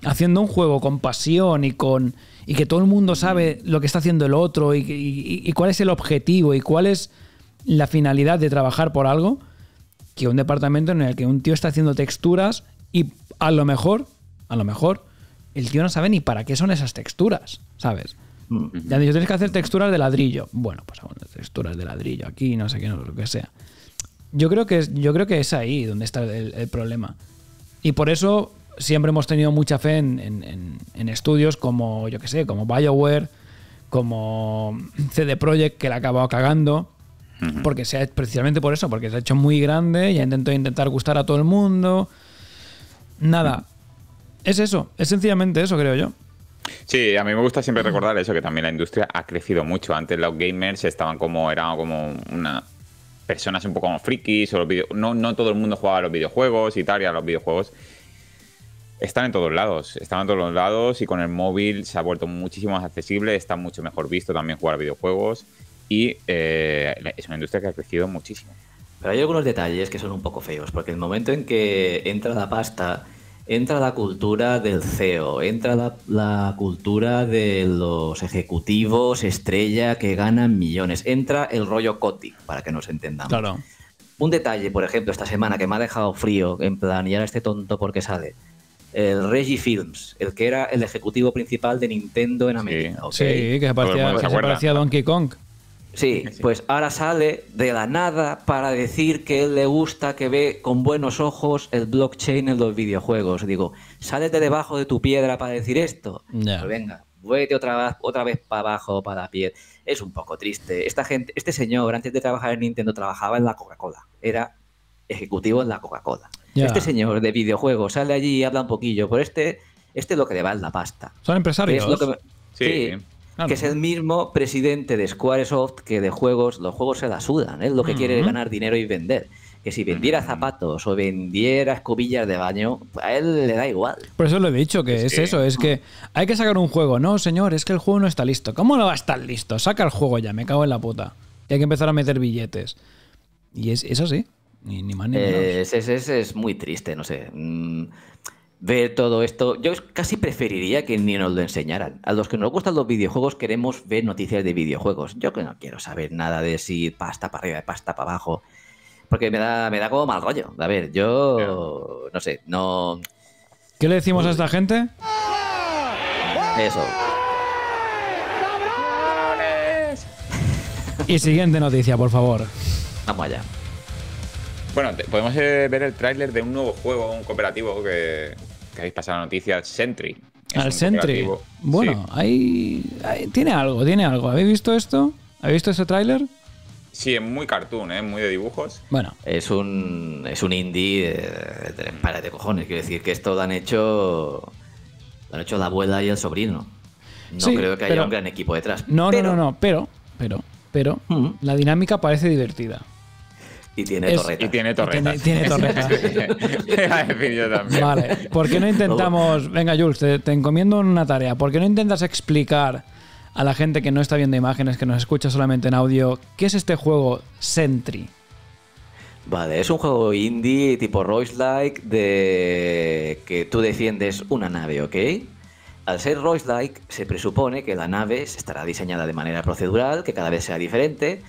haciendo un juego con pasión y con y que todo el mundo sabe lo que está haciendo el otro y, y- y cuál es el objetivo y cuál es la finalidad de trabajar por algo que un departamento en el que un tío está haciendo texturas y a lo mejor, a lo mejor, el tío no sabe ni para qué son esas texturas, ¿sabes? Ya han dicho, tienes que hacer texturas de ladrillo. Bueno, pues hago texturas de ladrillo aquí, no sé qué, no, lo que sea. Yo creo que es, yo creo que es ahí donde está el, el problema. Y por eso siempre hemos tenido mucha fe en, en- en- en estudios como, yo que sé, como BioWare, como CD Projekt, que la ha acabado cagando. Porque se ha, precisamente por eso, porque se ha hecho muy grande y ha intentado intentar gustar a todo el mundo. Nada. Es eso, es sencillamente eso, creo yo. Sí, a mí me gusta siempre recordar eso, que también la industria ha crecido mucho. Antes los gamers estaban como, eran como una personas un poco como frikis, o los video- no, no todo el mundo jugaba a los videojuegos y tal, y a los videojuegos están en todos lados, están en todos los lados y con el móvil se ha vuelto muchísimo más accesible, está mucho mejor visto también jugar a videojuegos y eh, es una industria que ha crecido muchísimo. Pero hay algunos detalles que son un poco feos, porque el momento en que entra la pasta, entra la cultura del CEO, entra la, la cultura de los ejecutivos estrella que ganan millones, entra el rollo Kotick, para que nos entendamos. Claro. Un detalle, por ejemplo, esta semana que me ha dejado frío, en plan, y ahora este tonto porque sale. El Reggie Films, el que era el ejecutivo principal de Nintendo en América. Sí, que se Todo el parecía, mundo se que se parecía a Donkey Kong. Sí, pues ahora sale de la nada para decir que él le gusta, que ve con buenos ojos el blockchain en los videojuegos. Digo, sales de debajo de tu piedra para decir esto. Ya. Pues venga, vete otra vez, otra vez para abajo, para la piedra. Es un poco triste. Esta gente, este señor, antes de trabajar en Nintendo, trabajaba en la Coca-Cola. Era ejecutivo en la Coca-Cola. Este señor de videojuegos sale allí y habla un poquillo, pero este, este es lo que le va en la pasta. Son empresarios. es lo que me- Sí. sí, Claro. que es el mismo presidente de Squaresoft que de juegos, los juegos se la sudan, él lo que quiere es ganar dinero y vender. Que si vendiera zapatos o vendiera escobillas de baño, a él le da igual. Por eso lo he dicho, que es eso, es que hay que sacar un juego. No, señor, es que el juego no está listo. ¿Cómo no va a estar listo? Saca el juego ya, me cago en la puta. Y hay que empezar a meter billetes. Y es eso sí, ni, ni más ni menos. Es, es, es- es muy triste, no sé. mm, ver todo esto. Yo casi preferiría que ni nos lo enseñaran. A los que nos gustan los videojuegos queremos ver noticias de videojuegos. Yo que no quiero saber nada de si pasta para arriba, pasta para abajo. Porque me da, me da como mal rollo. A ver, yo no sé, no. ¿Qué le decimos a esta gente? Eso. Y siguiente noticia, por favor. Vamos allá. Bueno, podemos eh, ver el tráiler de un nuevo juego, un cooperativo que habéis pasado la noticia, Sentry. Al Sentry. Bueno, ahí, ahí- tiene algo, tiene algo. ¿Habéis visto esto? ¿Habéis visto ese tráiler? Sí. sí, es muy cartoon, ¿eh? muy de dibujos. Bueno, Es un, es un indie de, de, para de cojones. Quiero decir que esto lo han hecho. Lo han hecho la abuela y el sobrino. No Sí, creo que haya pero- un gran equipo detrás. no, Pero- no, no, no, pero, pero, pero, la dinámica parece divertida. Y tiene Es- torretas. Y tiene torretas. tiene torretas. *laughs* *laughs* Iba a decir yo también. Vale, ¿por qué no intentamos, venga Jules, te, te encomiendo una tarea, ¿por qué no intentas explicar a la gente que no está viendo imágenes, que nos escucha solamente en audio, qué es este juego Sentry? Vale, es un juego indie tipo roguelike de que tú defiendes una nave, ¿ok? Al ser roguelike se presupone que la nave estará diseñada de manera procedural, que cada vez sea diferente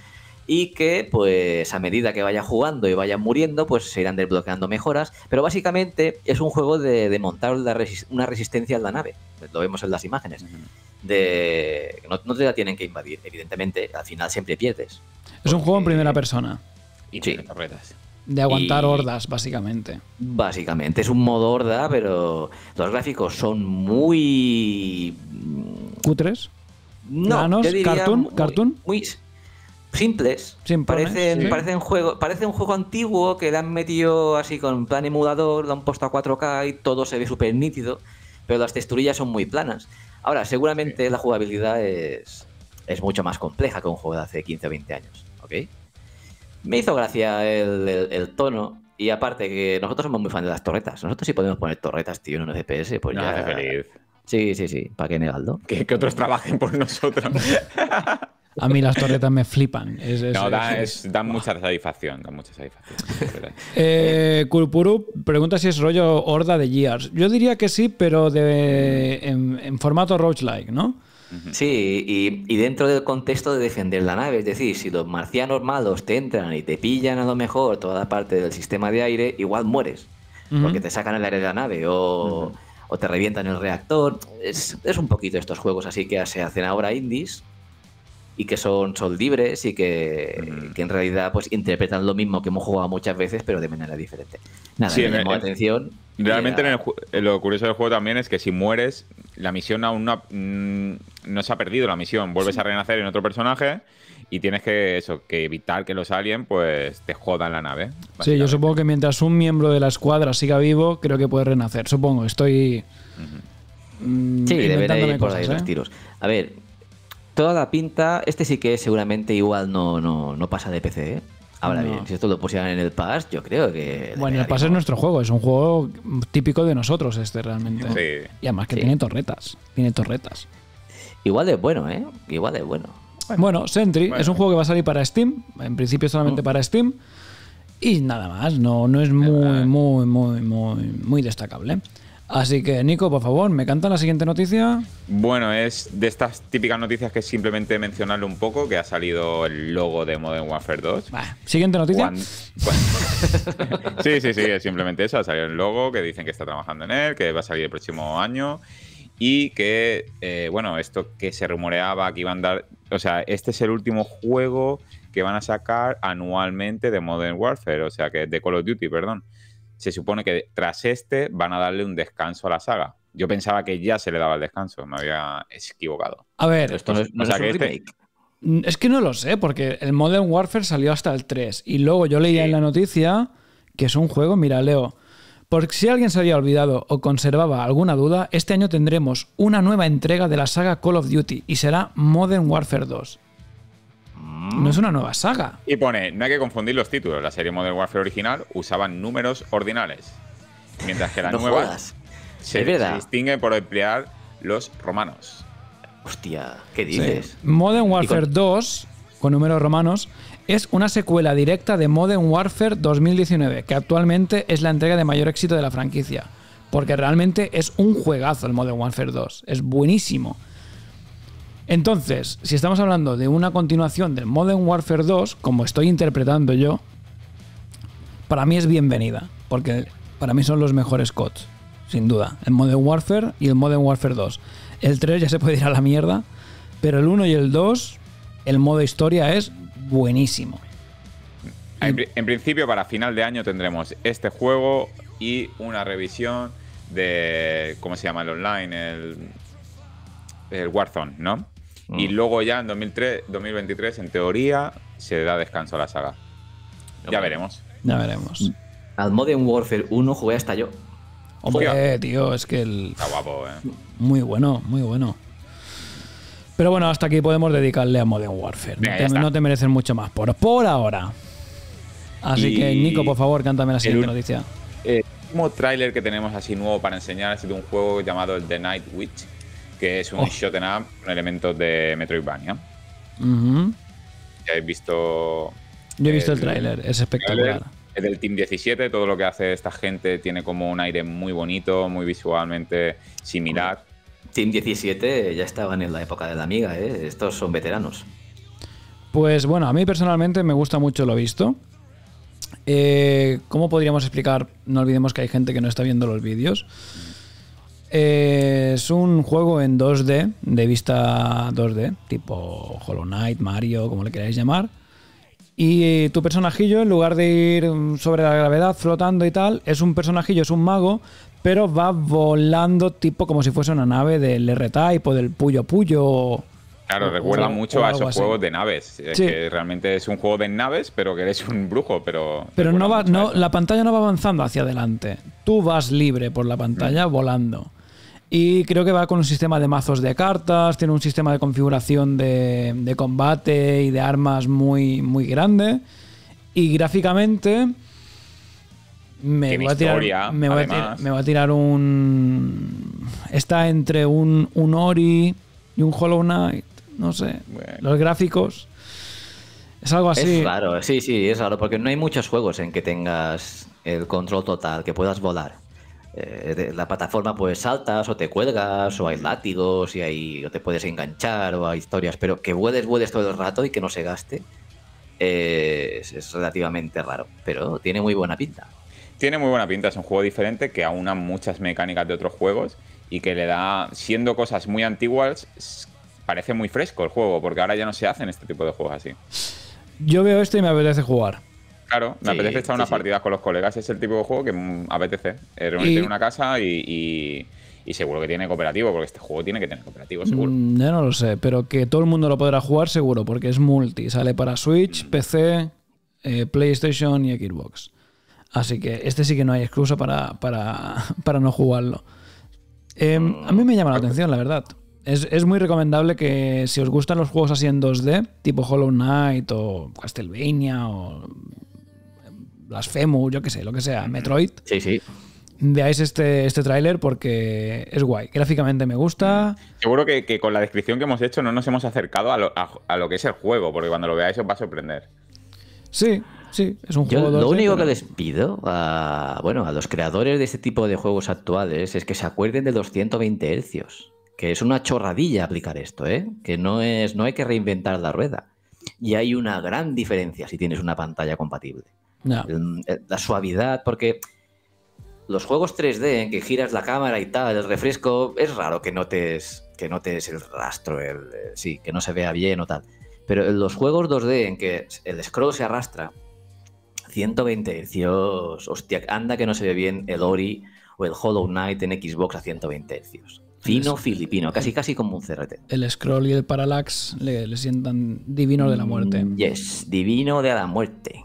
y que pues a medida que vaya jugando y vaya muriendo pues se irán desbloqueando mejoras, pero básicamente es un juego de, de montar la una resistencia en la nave, lo vemos en las imágenes, de no, no te la tienen que invadir, evidentemente al final siempre pierdes. Es un juego en primera persona, Y Sí. de aguantar Y- hordas, básicamente. Básicamente, es un modo horda, pero los gráficos son muy. ¿Cutres? No, ¿Planos? yo diría ¿Cartoon? muy- ¿Cartoon? Muy simples. Parecen, sí. parecen, juego, parece un juego antiguo que le han metido así con plan emulador, lo han puesto a 4K y todo se ve súper nítido, pero las texturillas son muy planas. Ahora, seguramente la jugabilidad es, es mucho más compleja que un juego de hace 15 o 20 años, ¿ok? Me hizo gracia el, el- el tono Y aparte que nosotros somos muy fans de las torretas. Nosotros sí podemos poner torretas, tío, en un FPS, pues Me ya... hace feliz. Sí, sí, sí. ¿Para qué negarlo? Que, que otros trabajen por nosotros. *laughs* A mí las torretas me flipan. Es- es- no, da, es- es- dan mucha satisfacción. Dan mucha satisfacción. Eh, Kurpuru pregunta si es rollo horda de Gears. Yo diría que sí, pero de, en, en formato roguelike, ¿no? Sí, y, y dentro del contexto de defender la nave, es decir, si los marcianos malos te entran y te pillan a lo mejor toda la parte del sistema de aire, igual mueres, porque te sacan el aire de la nave o, o te revientan el reactor. Es, es un poquito estos juegos así que se hacen ahora indies y que son, son libres y que, que en realidad pues interpretan lo mismo que hemos jugado muchas veces, pero de manera diferente. Nada, Sí, me llamó la en- atención. Realmente en era- el ju- lo curioso del juego también es que si mueres, la misión aún no, ha- mm, no se ha perdido la misión. Vuelves a renacer en otro personaje y tienes que eso, que evitar que los aliens pues te jodan la nave. Sí, yo supongo que mientras un miembro de la escuadra siga vivo, creo que puede renacer. Supongo, estoy. mm, Sí, deberá inventándome ir por cosas, ahí ¿eh? los tiros. A ver, toda la pinta, este sí que seguramente igual no, no, no pasa de PC, ¿eh? Ahora No. bien, si esto lo pusieran en el Pass, yo creo que... Bueno, el pase es nuestro juego, es un juego típico de nosotros este realmente. Sí. Y además que Sí. tiene torretas, tiene torretas. Igual es bueno, ¿eh? Igual es bueno. Bueno, Sentry Bueno. es un juego que va a salir para Steam, en principio solamente para Steam. Y nada más, no, no es muy, muy, muy, muy, muy destacable. Así que, Nico, por favor, ¿me canta la siguiente noticia? Bueno, es de estas típicas noticias que simplemente mencionarle un poco, que ha salido el logo de Modern Warfare 2. Bah, siguiente noticia. Cuan- cuan- *laughs* sí, sí, sí, es simplemente eso. Ha salido el logo, que dicen que está trabajando en él, que va a salir el próximo año. Y que, eh, bueno, esto que se rumoreaba que iban a dar. O sea, este es el último juego que van a sacar anualmente de Modern Warfare, o sea, que de Call of Duty, perdón. Se supone que tras este van a darle un descanso a la saga. Yo pensaba que ya se le daba el descanso, me había equivocado. A ver, Pero esto no es, no o sea es un este- remake. Mm, Es que no lo sé, porque el Modern Warfare salió hasta el 3. Y luego yo leía Sí. en la noticia que es un juego, mira, Leo. Por si alguien se había olvidado o conservaba alguna duda, este año tendremos una nueva entrega de la saga Call of Duty y será Modern Warfare 2. No es una nueva saga. Y pone, no hay que confundir los títulos. La serie Modern Warfare original usaban números ordinales, mientras que la No nueva jodas. se, distingue por emplear los romanos. Hostia, ¿qué dices? Modern Warfare con- 2, con números romanos, es una secuela directa de Modern Warfare 2019, que actualmente es la entrega de mayor éxito de la franquicia. Porque realmente es un juegazo el Modern Warfare 2. Es buenísimo. Entonces, si estamos hablando de una continuación del Modern Warfare 2, como estoy interpretando yo, para mí es bienvenida. Porque para mí son los mejores CODs, sin duda. El Modern Warfare y el Modern Warfare 2. El 3 ya se puede ir a la mierda, pero el 1 y el 2, el modo historia es buenísimo. En, en principio, para final de año tendremos este juego y una revisión de. ¿Cómo se llama el online? El, el Warzone, ¿no? Y luego ya en 2003, 2023, en teoría, se da descanso a la saga. Ya veremos. Ya veremos. Al Modern Warfare 1 jugué hasta yo. Hombre, tío, es que el. Está guapo, ¿eh? Muy bueno, muy bueno. Pero bueno, hasta aquí podemos dedicarle a Modern Warfare. No, Venga, te, está. no te merecen mucho más por, por ahora. Así Y que, Nico, por favor, cántame la siguiente noticia. El último tráiler que tenemos así nuevo para enseñar es de un juego llamado The Night Witch, que es un Oh. shot 'em up con elementos de Metroidvania. Ujú. Ya habéis visto Yo he visto el El tráiler, es espectacular. es del Team 17, todo lo que hace esta gente tiene como un aire muy bonito, muy visualmente similar. Team 17 ya estaban en la época de la Amiga, ¿eh? Estos son veteranos. Pues bueno, a mí personalmente me gusta mucho lo visto. Eh, ¿Cómo podríamos explicar? No olvidemos que hay gente que no está viendo los vídeos. Eh, es un juego en 2D, de vista 2D, tipo Hollow Knight, Mario, como le queráis llamar. Y tu personajillo, en lugar de ir mm, sobre la gravedad flotando y tal, es un personajillo, es un mago, pero va volando tipo como si fuese una nave del R-Type o del Puyo Puyo. Claro, O- recuerda o- mucho o a esos así. juegos de naves. Es Sí. que realmente es un juego de naves, pero que eres un brujo, pero. Pero no va, no, la pantalla no va avanzando hacia adelante. Tú vas libre por la pantalla volando. Y creo que va con un sistema de mazos de cartas, tiene un sistema de configuración de, de combate y de armas muy, muy grande. Y gráficamente Me voy, a tirar, historia, me, voy a además. tirar, me voy a tirar un. Está entre un, un Ori y un Hollow Knight. No sé. Bueno. Los gráficos. Es algo así. Es raro, sí, sí, es raro, porque no hay muchos juegos en que tengas el control total, que puedas volar. Eh, de la plataforma pues saltas o te cuelgas o hay látigos y ahí o te puedes enganchar o hay historias, pero que vueles, vueles todo el rato y que no se gaste eh, es, es relativamente raro, pero tiene muy buena pinta. Tiene muy buena pinta, es un juego diferente que aúna muchas mecánicas de otros juegos y que le da, siendo cosas muy antiguas, parece muy fresco el juego, porque ahora ya no se hacen este tipo de juegos así. Yo veo esto y me apetece jugar. Claro, me Sí, apetece echar unas sí. partidas con los colegas, es el tipo de juego que mm, apetece. Reunirte en una casa y, y- y seguro que tiene cooperativo, porque este juego tiene que tener cooperativo, seguro. Mm, yo no lo sé, pero que todo el mundo lo podrá jugar seguro, porque es multi. Sale para Mm. Switch, PC, eh, PlayStation y Xbox. Así que este sí que no hay excusa para, para, *laughs* para no jugarlo. Eh, a mí me llama la atención, la verdad. Es, es muy recomendable que si os gustan los juegos así en 2D, tipo Hollow Knight o Castlevania o Blasphemous, yo qué sé, lo que sea, Metroid, Sí, sí. veáis este, este tráiler porque es guay. Gráficamente me gusta. Seguro que, que con la descripción que hemos hecho no nos hemos acercado a lo, a- a lo que es el juego, porque cuando lo veáis os va a sorprender. Sí, sí, es un Yo juego lo 2D, único que les pido a, bueno, a los creadores de este tipo de juegos actuales es que se acuerden de los 120 hercios. Que es una chorradilla aplicar esto, ¿eh? Que no, es, no hay que reinventar la rueda. Y hay una gran diferencia si tienes una pantalla compatible. No. El- la suavidad, porque los juegos 3D en que giras la cámara y tal, el refresco, es raro que notes, que notes el rastro, el, eh, sí, que no se vea bien o tal. Pero en los juegos 2D en que el scroll se arrastra, 120 hercios, hostia, anda que no se ve bien el Ori o el Hollow Knight en Xbox a 120 hercios. Fino filipino, casi casi como un CRT. El scroll y el parallax le, le sientan divinos de la muerte. Yes, divino de la muerte.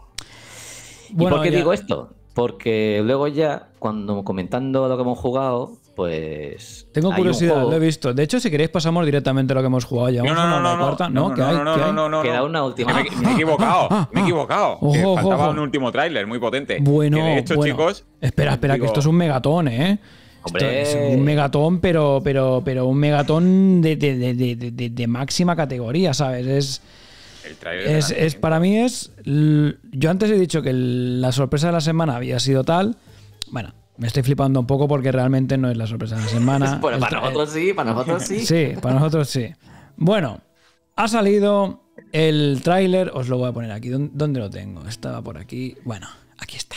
Bueno, ¿Y por qué ya- digo esto? Porque luego ya, cuando comentando lo que hemos jugado, pues... Tengo curiosidad, juego- lo he visto. De hecho, si queréis pasamos directamente a lo que hemos jugado. Ya No, no, no, no, no, no, no, no, ¿Qué no, hay? no, no, Queda una última. Me, me he equivocado, me he equivocado. Ojo, que ojo, faltaba ojo. un último tráiler muy potente. Bueno, que de hecho, bueno. chicos, Espera, espera, que esto es un megatón, ¿eh? Hombre. Esto es un megatón, pero, pero, pero un megatón de, de- de- de- de- de- de máxima categoría, ¿sabes? Es, el es, es- para mí es. Yo antes he dicho que la sorpresa de la semana había sido tal. Bueno, me estoy flipando un poco porque realmente no es la sorpresa de la semana. Bueno, *laughs* El para nosotros sí, para nosotros sí. *laughs* Sí, para nosotros sí. Bueno, ha salido el tráiler, os lo voy a poner aquí. ¿Dónde, dónde lo tengo? Estaba por aquí. Bueno, aquí está.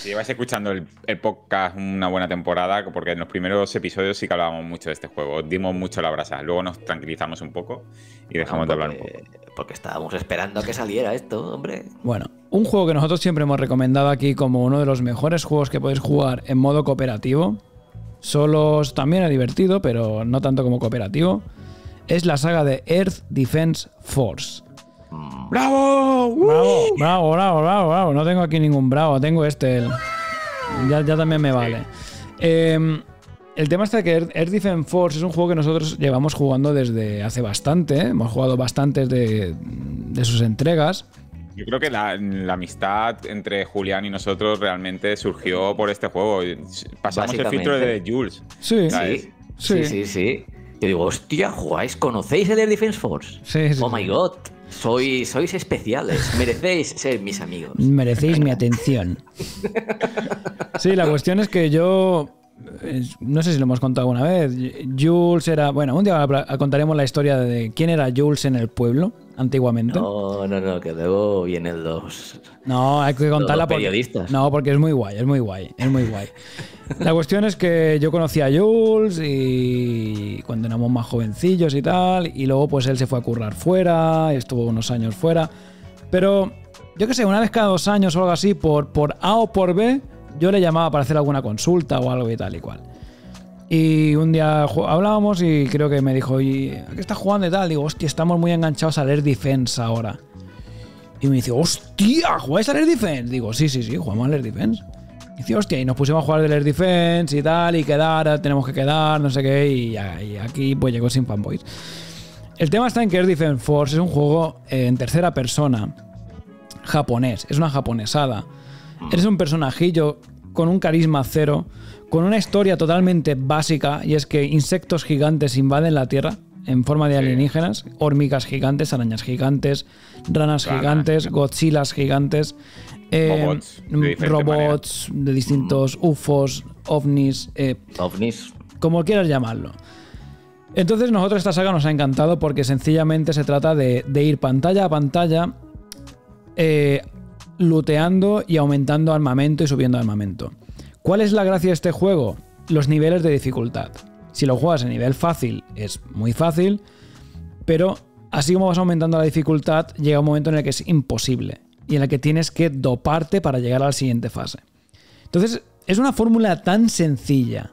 Si lleváis escuchando el, el podcast una buena temporada, porque en los primeros episodios sí que hablábamos mucho de este juego, dimos mucho la brasa. Luego nos tranquilizamos un poco y dejamos de hablar un poco. Porque, porque estábamos esperando a que saliera esto, hombre. Bueno, un juego que nosotros siempre hemos recomendado aquí como uno de los mejores juegos que podéis jugar en modo cooperativo. Solos también es divertido, pero no tanto como cooperativo. Es la saga de Earth Defense Force. ¡Bravo! ¡Uh! Bravo, bravo, bravo, bravo, bravo. No tengo aquí ningún bravo, tengo este. el- Ya, ya también me vale. Eh, el tema está que Air, Air Defense Force es un juego que nosotros llevamos jugando desde hace bastante. ¿eh? Hemos jugado bastantes de, de sus entregas. Yo creo que la, la amistad entre Julián y nosotros realmente surgió por este juego. Pasamos el filtro de Jules. Sí. Sí, Sí. sí, sí. Yo digo, hostia, jugáis, ¿conocéis el Air Defense Force? Sí, sí, oh my god, sois, sois especiales, merecéis ser mis amigos. Merecéis mi atención. Sí, la cuestión es que yo. No sé si lo hemos contado alguna vez. Jules era. Bueno, un día contaremos la historia de quién era Jules en el pueblo, antiguamente. No, no, no, que luego vienen los... No, hay que contarla porque, periodistas. No, porque es muy guay, es muy guay, es muy guay. La cuestión es que yo conocí a Jules y cuando éramos más jovencillos y tal, y luego pues él se fue a currar fuera, y estuvo unos años fuera. Pero yo qué sé, una vez cada dos años o algo así, por, por A o por B, yo le llamaba para hacer alguna consulta o algo y tal y cual. Y un día hablábamos y creo que me dijo, ¿y a qué estás jugando y tal? Digo, hostia, estamos muy enganchados al Air Defense ahora. Y me dice, hostia, ¿jugáis al Air Defense? Digo, sí, sí, sí, jugamos al Air Defense. Y dice, hostia, y nos pusimos a jugar del Air Defense y tal, y quedar, tenemos que quedar, no sé qué, y, y aquí pues llegó sin fanboys. El tema está en que Air Defense Force es un juego eh, en tercera persona, japonés, es una japonesada. Eres un personajillo con un carisma cero, con una historia totalmente básica, y es que insectos gigantes invaden la Tierra en forma de alienígenas, hormigas gigantes, arañas gigantes, ranas gigantes, Godzillas gigantes, eh, Robots de diferentes robots de distintos UFOs, ovnis, eh, ovnis. como quieras llamarlo. Entonces, nosotros esta saga nos ha encantado porque sencillamente se trata de, de ir pantalla a pantalla, eh, looteando y aumentando armamento y subiendo armamento. ¿Cuál es la gracia de este juego? Los niveles de dificultad. Si lo juegas a nivel fácil, es muy fácil, pero así como vas aumentando la dificultad, llega un momento en el que es imposible y en el que tienes que doparte para llegar a la siguiente fase. Entonces, es una fórmula tan sencilla,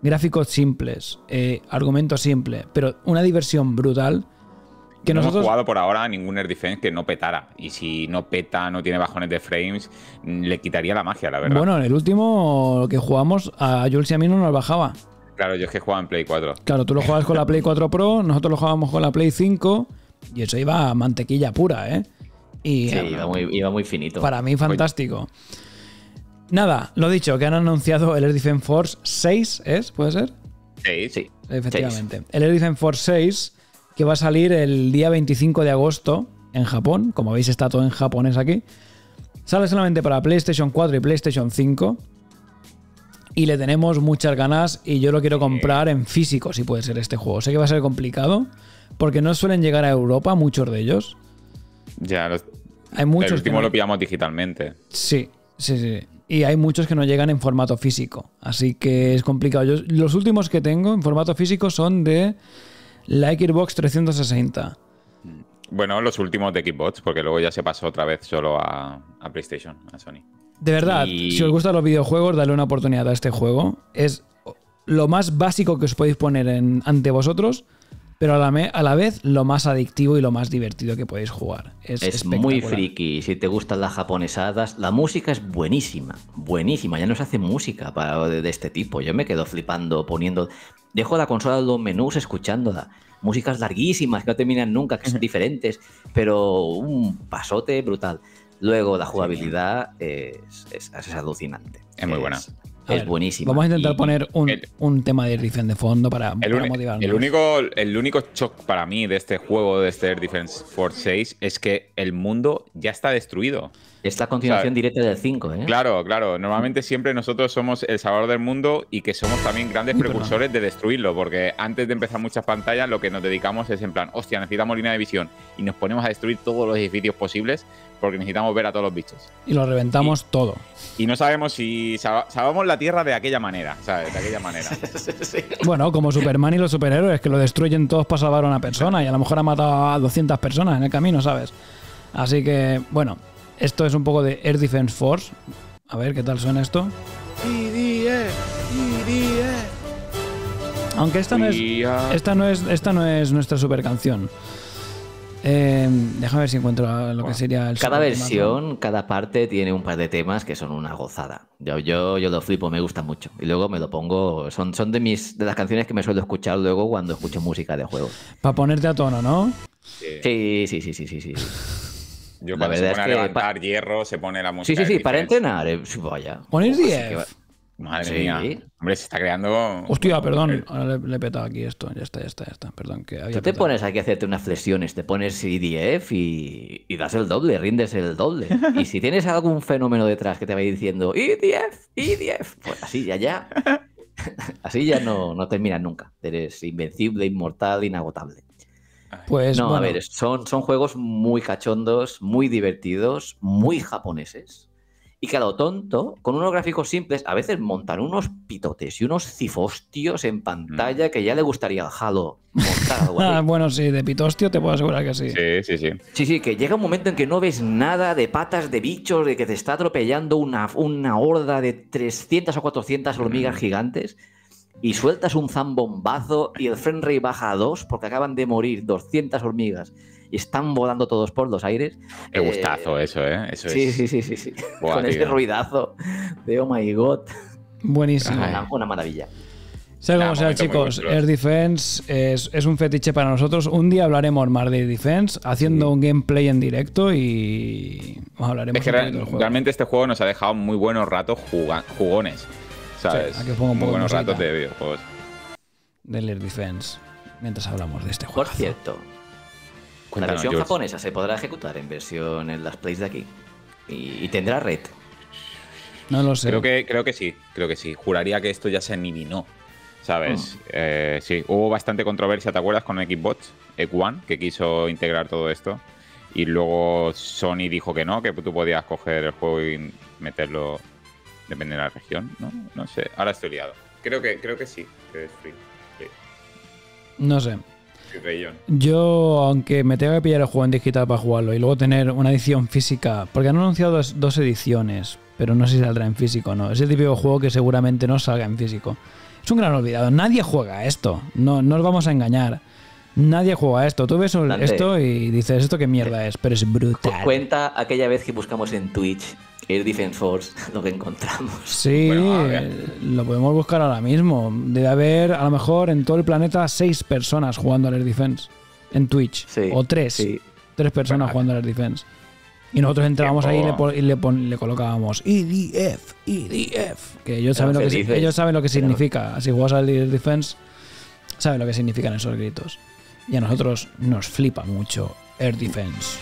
gráficos simples, eh, argumento simple, pero una diversión brutal que no nosotros... hemos jugado por ahora a ningún Air Defense que no petara. Y si no peta, no tiene bajones de frames, mm, le quitaría la magia, la verdad. Bueno, en el último que jugamos, a Jules y a mí no nos bajaba. Claro, yo es que jugaba en Play 4. Claro, tú lo jugabas con la Play 4 Pro, *laughs* nosotros lo jugábamos con la Play 5 y eso iba a mantequilla pura, ¿eh? Y Sí, eh, iba muy, iba muy finito. para mí fantástico. Nada, lo dicho, que han anunciado el Air Defense Force 6, ¿es? ¿Puede ser? Sí, Sí. Efectivamente. El Air Defense Force 6, que va a salir el día 25 de agosto en Japón. Como veis, está todo en japonés aquí. Sale solamente para PlayStation 4 y PlayStation 5. Y le tenemos muchas ganas y yo lo quiero comprar en físico, si puede ser este juego. Sé que va a ser complicado, porque no suelen llegar a Europa muchos de ellos. Ya, los- Hay el muchos que último no- lo pillamos digitalmente. Sí, sí, sí. Y hay muchos que no llegan en formato físico. Así que es complicado. Yo- los últimos que tengo en formato físico son de la Xbox 360. Bueno, los últimos de Xbox, porque luego ya se pasó otra vez solo a, a PlayStation, a Sony. De verdad, Y- si os gustan los videojuegos, dale una oportunidad a este juego. Es lo más básico que os podéis poner en- ante vosotros, pero a la, me- a la vez lo más adictivo y lo más divertido que podéis jugar. Es, Es muy friki. Si te gustan las japonesadas, la música es buenísima. Buenísima. Ya no se hace música para, de, de este tipo. Yo me quedo flipando poniendo. Dejo la consola de los menús escuchándola. Músicas larguísimas que no terminan nunca, que son diferentes, pero un pasote brutal. Luego la jugabilidad es, es- es alucinante. Es muy buena. A Es ver, buenísima. Vamos a intentar Y- poner un, el- un tema de Riffen de fondo para, El, para uni- motivarnos. el único, el único shock para mí de este juego, de este Air Defense Force 6, es que el mundo ya está destruido. Es la continuación o sea, directa del 5, ¿eh? Claro, claro. Normalmente siempre nosotros somos el salvador del mundo y que somos también grandes Uy, perdón. precursores de destruirlo, porque antes de empezar muchas pantallas lo que nos dedicamos es en plan, hostia, necesitamos línea de visión y nos ponemos a destruir todos los edificios posibles porque necesitamos ver a todos los bichos. Y lo reventamos todo. Y no sabemos si salva- salvamos la Tierra de aquella manera, ¿sabes? De aquella manera. *laughs* Sí. Bueno, como Superman y los superhéroes, que lo destruyen todos para salvar a una persona y a lo mejor ha matado a 200 personas en el camino, ¿sabes? Así que, bueno, esto es un poco de Air Defense Force. A ver qué tal suena esto. Aunque esta no es, esta no es, esta no es nuestra super canción. Eh, déjame ver si encuentro lo que sería el Cada versión, cada parte tiene un par de temas que son una gozada. Yo, yo, yo lo flipo, me gusta mucho. Y luego me lo pongo. Son, son de mis de las canciones que me suelo escuchar luego cuando escucho música de juegos. Para ponerte a tono, ¿no? Sí, sí, sí, sí, sí, sí. Yo La cuando se pone a levantar hierro, se pone la Sí, música. sí, sí, de para entrenar. eh, sí, vaya. Poner Así 10. que va- Madre Sí. mía. Hombre, se está creando. Hostia, perdón. Eh, Ahora le, le he petado aquí esto. Ya está, ya está, ya está. Perdón, que había Tú te petado. pones aquí a hacerte unas flexiones, te pones IDF y, y das el doble, rindes el doble. Y si tienes algún fenómeno detrás que te va diciendo IDF, IDF, pues así ya ya. *laughs* Así ya no, no terminas nunca. Eres invencible, inmortal, inagotable. Pues No, a bueno, ver, son, son juegos muy cachondos, muy divertidos, muy japoneses. Y que a lo tonto, con unos gráficos simples, a veces montan unos pitotes y unos cifostios en pantalla que ya le gustaría al Halo montar algo *laughs* Ah, así. bueno, sí, de pitostio te puedo asegurar que sí. Sí, sí, sí. Sí, sí, que llega un momento en que no ves nada de patas de bichos, de que te está atropellando una, una horda de 300 o 400 hormigas gigantes y sueltas un zambombazo y el frame rate baja a 2 porque acaban de morir 200 hormigas y están volando todos por los aires. Qué Eh, gustazo eso, ¿eh? Eso Sí, es. sí, sí, sí, sí. Buah, Con ese tío. ruidazo de oh my god. Buenísimo. Una, una maravilla. Sea como Nada, sea, chicos. Air Defense es, es un fetiche para nosotros. Un día hablaremos más de Air Defense, haciendo un gameplay en directo y hablaremos Es que un re- poquito del juego. realmente este juego nos ha dejado muy buenos ratos jugones. ¿Sabes? Sí, aquí pongo un muy poco de buenos ratos de videojuegos. del Air Defense, mientras hablamos de este juego. Por cierto, la versión japonesa se podrá ejecutar en versión en las plays de aquí. Y, y tendrá red. No lo sé. Creo que, creo que sí, creo que sí. Juraría que esto ya se eliminó. ¿Sabes? Eh, sí, hubo bastante controversia, ¿te acuerdas? Con Xbox, One, que quiso integrar todo esto. Y luego Sony dijo que no, que tú podías coger el juego y meterlo, depende de la región, ¿no? No sé, ahora estoy liado. Creo que, creo que sí, que es free. Sí, No sé. Yo, aunque me tenga que pillar el juego en digital para jugarlo y luego tener una edición física, porque han anunciado dos, dos ediciones, pero no sé si saldrá en físico o no. Es el típico juego que seguramente no salga en físico. Es un gran olvidado. Nadie juega a esto. No, no os vamos a engañar. Nadie juega a esto. Tú ves Dante. esto y dices, ¿esto qué mierda es? Pero es brutal. Cuenta aquella vez que buscamos en Twitch Air Defense Force, *laughs* lo que encontramos. Sí, Bueno, lo podemos buscar ahora mismo. Debe haber, a lo mejor, en todo el planeta, seis personas jugando al Air Defense en Twitch. Sí, o tres. sí. Tres personas Bueno, jugando al Air Defense. Y nosotros entrábamos ahí y le, tiempo. pon- y le, pon- le colocábamos EDF, EDF. Que ellos saben, lo que, ellos saben lo que Pero- significa. Si juegas al Air Defense, saben lo que significan esos gritos. Y a nosotros nos flipa mucho Air Defense.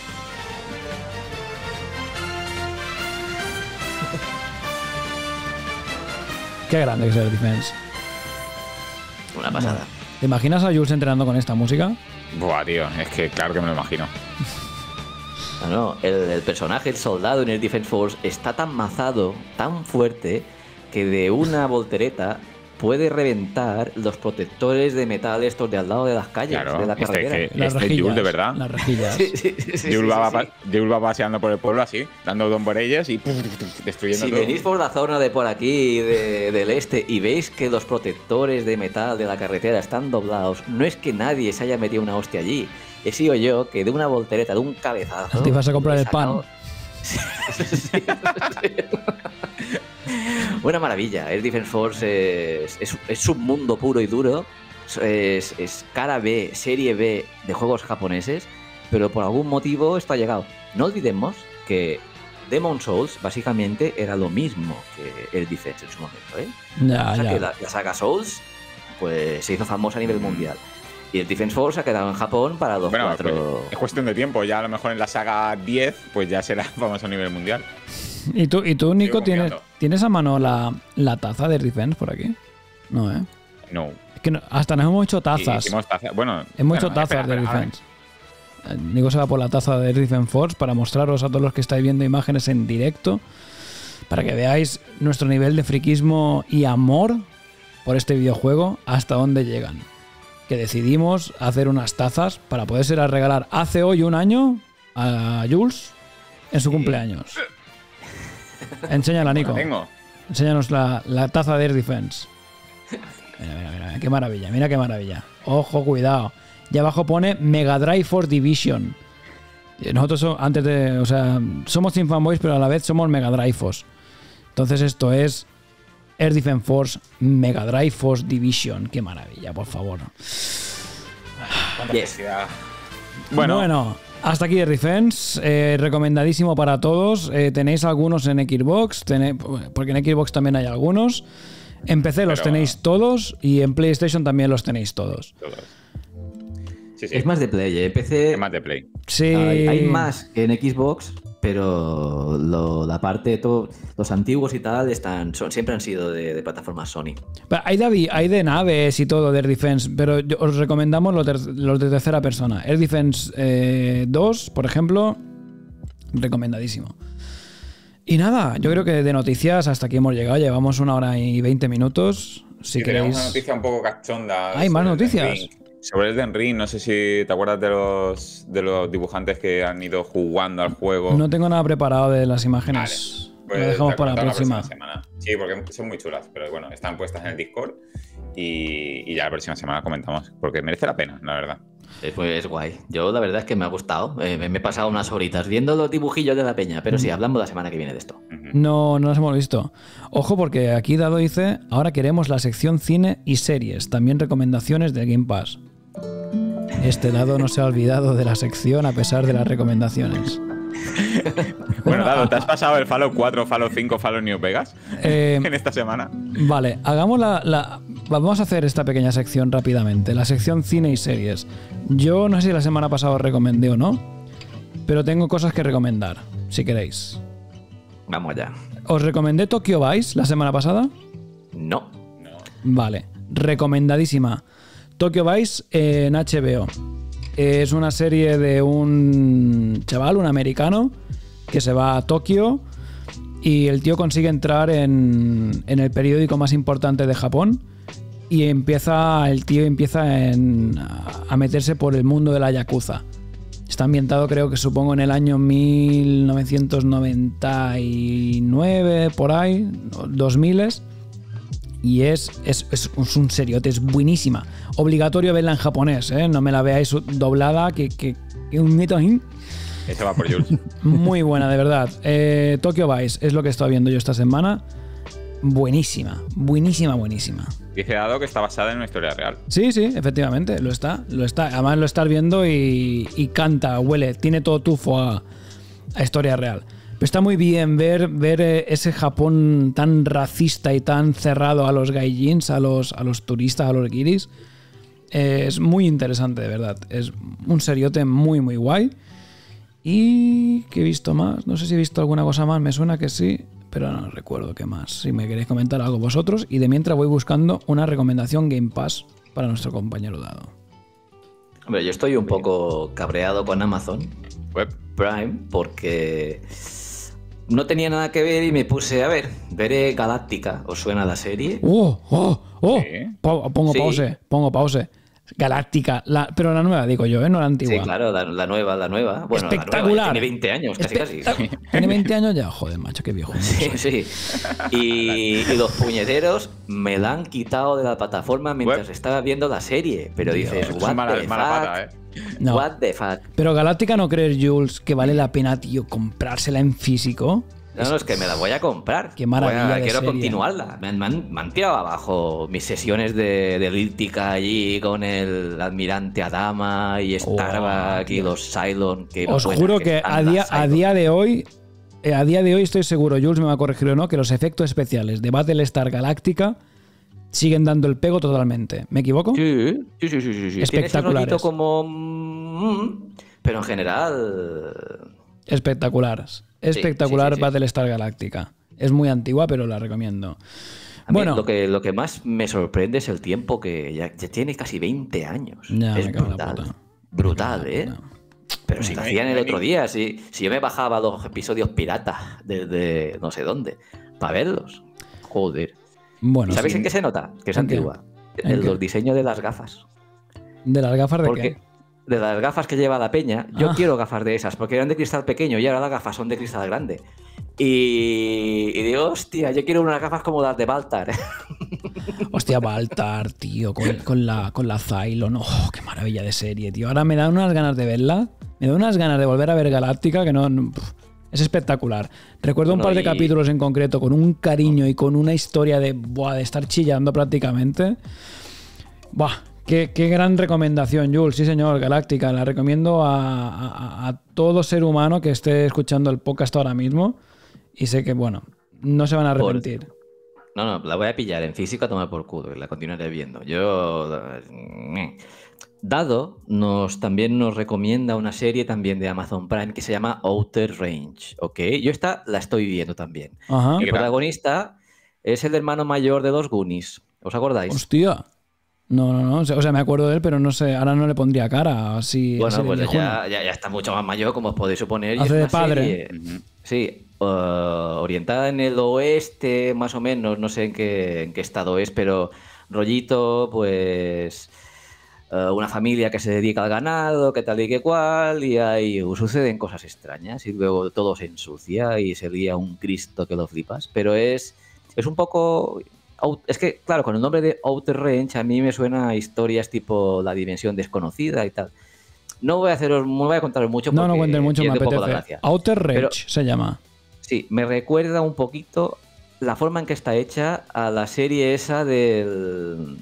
Qué grande que es Air Defense. Una pasada. ¿Te imaginas a Jules entrenando con esta música? Buah, tío, es que claro que me lo imagino. *laughs* No, no, el, el personaje, el soldado en el Defense Force está tan mazado, tan fuerte, que de una voltereta puede reventar los protectores de metal estos de al lado de las calles, Claro, de la este carretera. que- Las Este. Jules, de verdad. Las rejillas. Sí, sí, sí, Jules va, va paseando por el pueblo así, dando don por ellas y destruyendo Si todo. venís por la zona de por aquí, de- del este, y veis que los protectores de metal de la carretera están doblados, no es que nadie se haya metido una hostia allí. He sido yo que de una voltereta, de un cabezazo. Te ibas a comprar el pan. *laughs* Una maravilla. El Defense Force es, es, es un mundo puro y duro. Es, es cara B, serie B de juegos japoneses, pero por algún motivo esto ha llegado. No olvidemos que Demon Souls básicamente era lo mismo que el Defense en su momento. ¿eh? Ya, O sea ya. que la, la saga Souls pues, se hizo famosa a nivel mundial. Y el Defense Force ha quedado en Japón para los Bueno, cuatro. es cuestión de tiempo. Ya a lo mejor en la saga 10, pues ya será *laughs* famoso a nivel mundial. ¿Y tú, y tú Nico, tienes, tienes a mano la, la taza de Defense por aquí? No, ¿eh? No. Es que no- hasta nos hemos hecho tazas. hicimos taza- Bueno, Hemos hecho tazas espera, de espera, Defense. Eh, Nico se va por la taza de Defense Force para mostraros a todos los que estáis viendo imágenes en directo, para que veáis nuestro nivel de friquismo y amor por este videojuego, hasta dónde llegan. Que decidimos hacer unas tazas para poder a regalar hace hoy un año a Jules en su cumpleaños. Enséñala. Nico. Tengo. Enséñanos la, la taza de Air Defense. Mira, mira, mira, mira, qué maravilla, mira qué maravilla. Ojo, cuidado. Y abajo pone Mega Drive Force Division. Y Nosotros so- antes de, o sea, somos Team Fanboys, pero a la vez somos Mega Drive Force. Entonces esto es Air Defense Force Mega Drive Force Division. Qué maravilla, por favor. ¿Cuánta Yes. Bueno, Bueno, hasta aquí Air Defense. eh, recomendadísimo para todos. Eh, tenéis algunos en Xbox, tené- porque en Xbox también hay algunos. En PC los tenéis todos y en PlayStation también los tenéis todos. todos. Sí, sí. Es más de Play, ¿eh? PC Es más de Play. Sí. hay, hay más que en Xbox, pero lo- la parte, todo, los antiguos y tal, están, son, siempre han sido de, de plataformas Sony. Pero Hay de, hay de naves y todo de Air Defense, pero yo- os recomendamos los, ter- los de tercera persona. Air Defense eh, 2, por ejemplo, recomendadísimo. Y nada, yo creo que de noticias hasta aquí hemos llegado. Llevamos una hora y 20 minutos. Si queréis. una noticia un poco cachonda. ¿Hay más noticias? Sobre Elden Ring, no sé si te acuerdas de los, de los dibujantes que han ido jugando al juego. No tengo nada preparado de las imágenes. Pues Lo dejamos te para la próxima. semana. Sí, porque son muy chulas, pero bueno, están puestas en el Discord y, y ya la próxima semana comentamos, porque merece la pena, la verdad. Es, pues, es guay. Yo la verdad es que me ha gustado. Eh, me me he pasado unas horitas viendo los dibujillos de la peña. Pero sí, hablamos la semana que viene de esto. No, no las hemos visto. Ojo, porque aquí Dado dice: ahora queremos la sección cine y series. También recomendaciones del Game Pass. Este Dado no se ha olvidado de la sección a pesar de las recomendaciones. *laughs* Bueno, Dado, ¿te has pasado el Fallout 4, Fallout 5, Fallout New Vegas Eh, *laughs* en esta semana? Vale, hagamos la, la- Vamos a hacer esta pequeña sección rápidamente. La sección cine y series. Yo no sé si la semana pasada os recomendé o no, pero tengo cosas que recomendar, si queréis. Vamos allá. ¿Os recomendé Tokyo Vice la semana pasada? No. Vale, recomendadísima. Tokyo Vice en HBO. Es una serie de un chaval, un americano, que se va a Tokio y el tío consigue entrar en, el periódico más importante de Japón y empieza, el tío empieza en- a- a meterse por el mundo de la Yakuza. Está ambientado creo que supongo en el año 1999, por ahí, 2000 y es, es, es- es un seriote, es buenísima. Obligatorio verla en japonés, ¿eh? no me la veáis doblada, que, que, que un mito ahí. Ese va por Jules. *laughs* Muy buena, de verdad. Eh, Tokyo Vice es lo que estoy viendo yo esta semana. Buenísima, buenísima, buenísima. Dice Dado que está basada en una historia real. Sí, sí, efectivamente, lo está, lo está. Además lo estás viendo y, y canta, huele, tiene todo tufo a, a historia real. Pero está muy bien ver, ver eh, ese Japón tan racista y tan cerrado a los gaijins, a los, a los turistas, a los guiris. Eh, es muy interesante, de verdad. Es un seriote muy, muy guay. Y que he visto más. No sé si he visto alguna cosa más, me suena que sí, pero no recuerdo qué más. Si me queréis comentar algo vosotros. Y de mientras voy buscando una recomendación Game Pass para nuestro compañero Dado. Hombre, yo estoy un poco cabreado con Amazon Web. Prime porque no tenía nada que ver y me puse a ver. Veré Galáctica. ¿Os suena la serie? ¡Oh! ¡Oh! ¡Oh! Pongo Sí. pause, pongo pause. Galáctica, la- pero la nueva, digo yo, ¿eh? no la antigua. Sí, claro, la, la nueva, la nueva. Bueno, la nueva, Espectacular. tiene 20 años, casi, casi. *laughs* Tiene 20 años ya, joder, macho, qué viejo. Sí, sí. Y, y los puñeteros me la han quitado de la plataforma mientras Web. estaba viendo la serie. Pero dices, Es what mala, the mala pata, ¿eh? No. What the fuck? Pero Galáctica, ¿no crees, Jules, que vale la pena, tío, comprársela en físico? No, no, es que me la voy a comprar. Qué maravilla de quiero serie. continuarla. Me han, me tirado abajo mis sesiones de, de Lítica allí con el almirante Adama y Starbuck y tío. los Cylon. que Os juro que a día, a día de hoy, eh, a día de hoy estoy seguro, Jules me va a corregir o no, que los efectos especiales de Battlestar Galáctica siguen dando el pego totalmente. ¿Me equivoco? Sí, sí, sí, sí, sí, Espectaculares. rollito como... mm, Pero en general... Espectaculares. Espectacular sí, sí. Battlestar Galáctica. Es muy antigua, pero la recomiendo. A mí Bueno, lo, que, lo que más me sorprende es el tiempo que ya, ya tiene casi 20 años. Ya, es me cago en la brutal. puta. Brutal, Me ¿eh? Pero si lo hacían el otro día, si, si yo me bajaba los episodios piratas desde no sé dónde para verlos. Joder. Bueno, ¿Sabéis sí. en qué se nota? Que es antigua. Los diseños de las gafas. de las gafas de Porque qué? de las gafas que lleva la peña, yo Ah. quiero gafas de esas, porque eran de cristal pequeño y ahora las gafas son de cristal grande. Y, y digo, hostia, yo quiero unas gafas como las de Baltar. *laughs* Hostia, Baltar, tío, con, con la, con la Cylon. Oh, qué maravilla de serie, tío. Ahora me da unas ganas de verla. Me da unas ganas de volver a ver Galáctica que no. Es espectacular. Recuerdo un par de y- capítulos en concreto con un cariño y con una historia de, buah, de estar chillando prácticamente. Buah, qué, qué gran recomendación, Jules. Sí, señor, Galáctica. La recomiendo a, a- a todo ser humano que esté escuchando el podcast ahora mismo. Y sé que, bueno, no se van a Por- arrepentir. No, no, la voy a pillar en físico a tomar por culo y la continuaré viendo. Yo. Dado nos también nos recomienda una serie también de Amazon Prime que se llama Outer Range, ¿ok? Yo esta la estoy viendo también. Ajá. El protagonista es el hermano mayor de los Goonies, ¿os acordáis? Hostia. No, no, no. O sea, me acuerdo de él, pero no sé. Ahora no le pondría cara. Así, Bueno, pues ya, ya, ya está mucho más mayor, como os podéis suponer. y Hace es de padre. serie, sí, eh, orientada en el oeste, más o menos, no sé en qué, en qué estado es, pero rollito, pues eh, una familia que se dedica al ganado, que tal y que cual, y ahí suceden cosas extrañas, y luego todo se ensucia y se lía un Cristo que lo flipas, pero es, es un poco es que, claro, con el nombre de Outer Range a mí me suena a historias tipo La Dimensión Desconocida y tal. No voy a haceros, no voy a contaros mucho No, no cuentes mucho, me apetece. gracia. Outer Range Pero- se llama. Sí, me recuerda un poquito la forma en que está hecha a la serie esa del,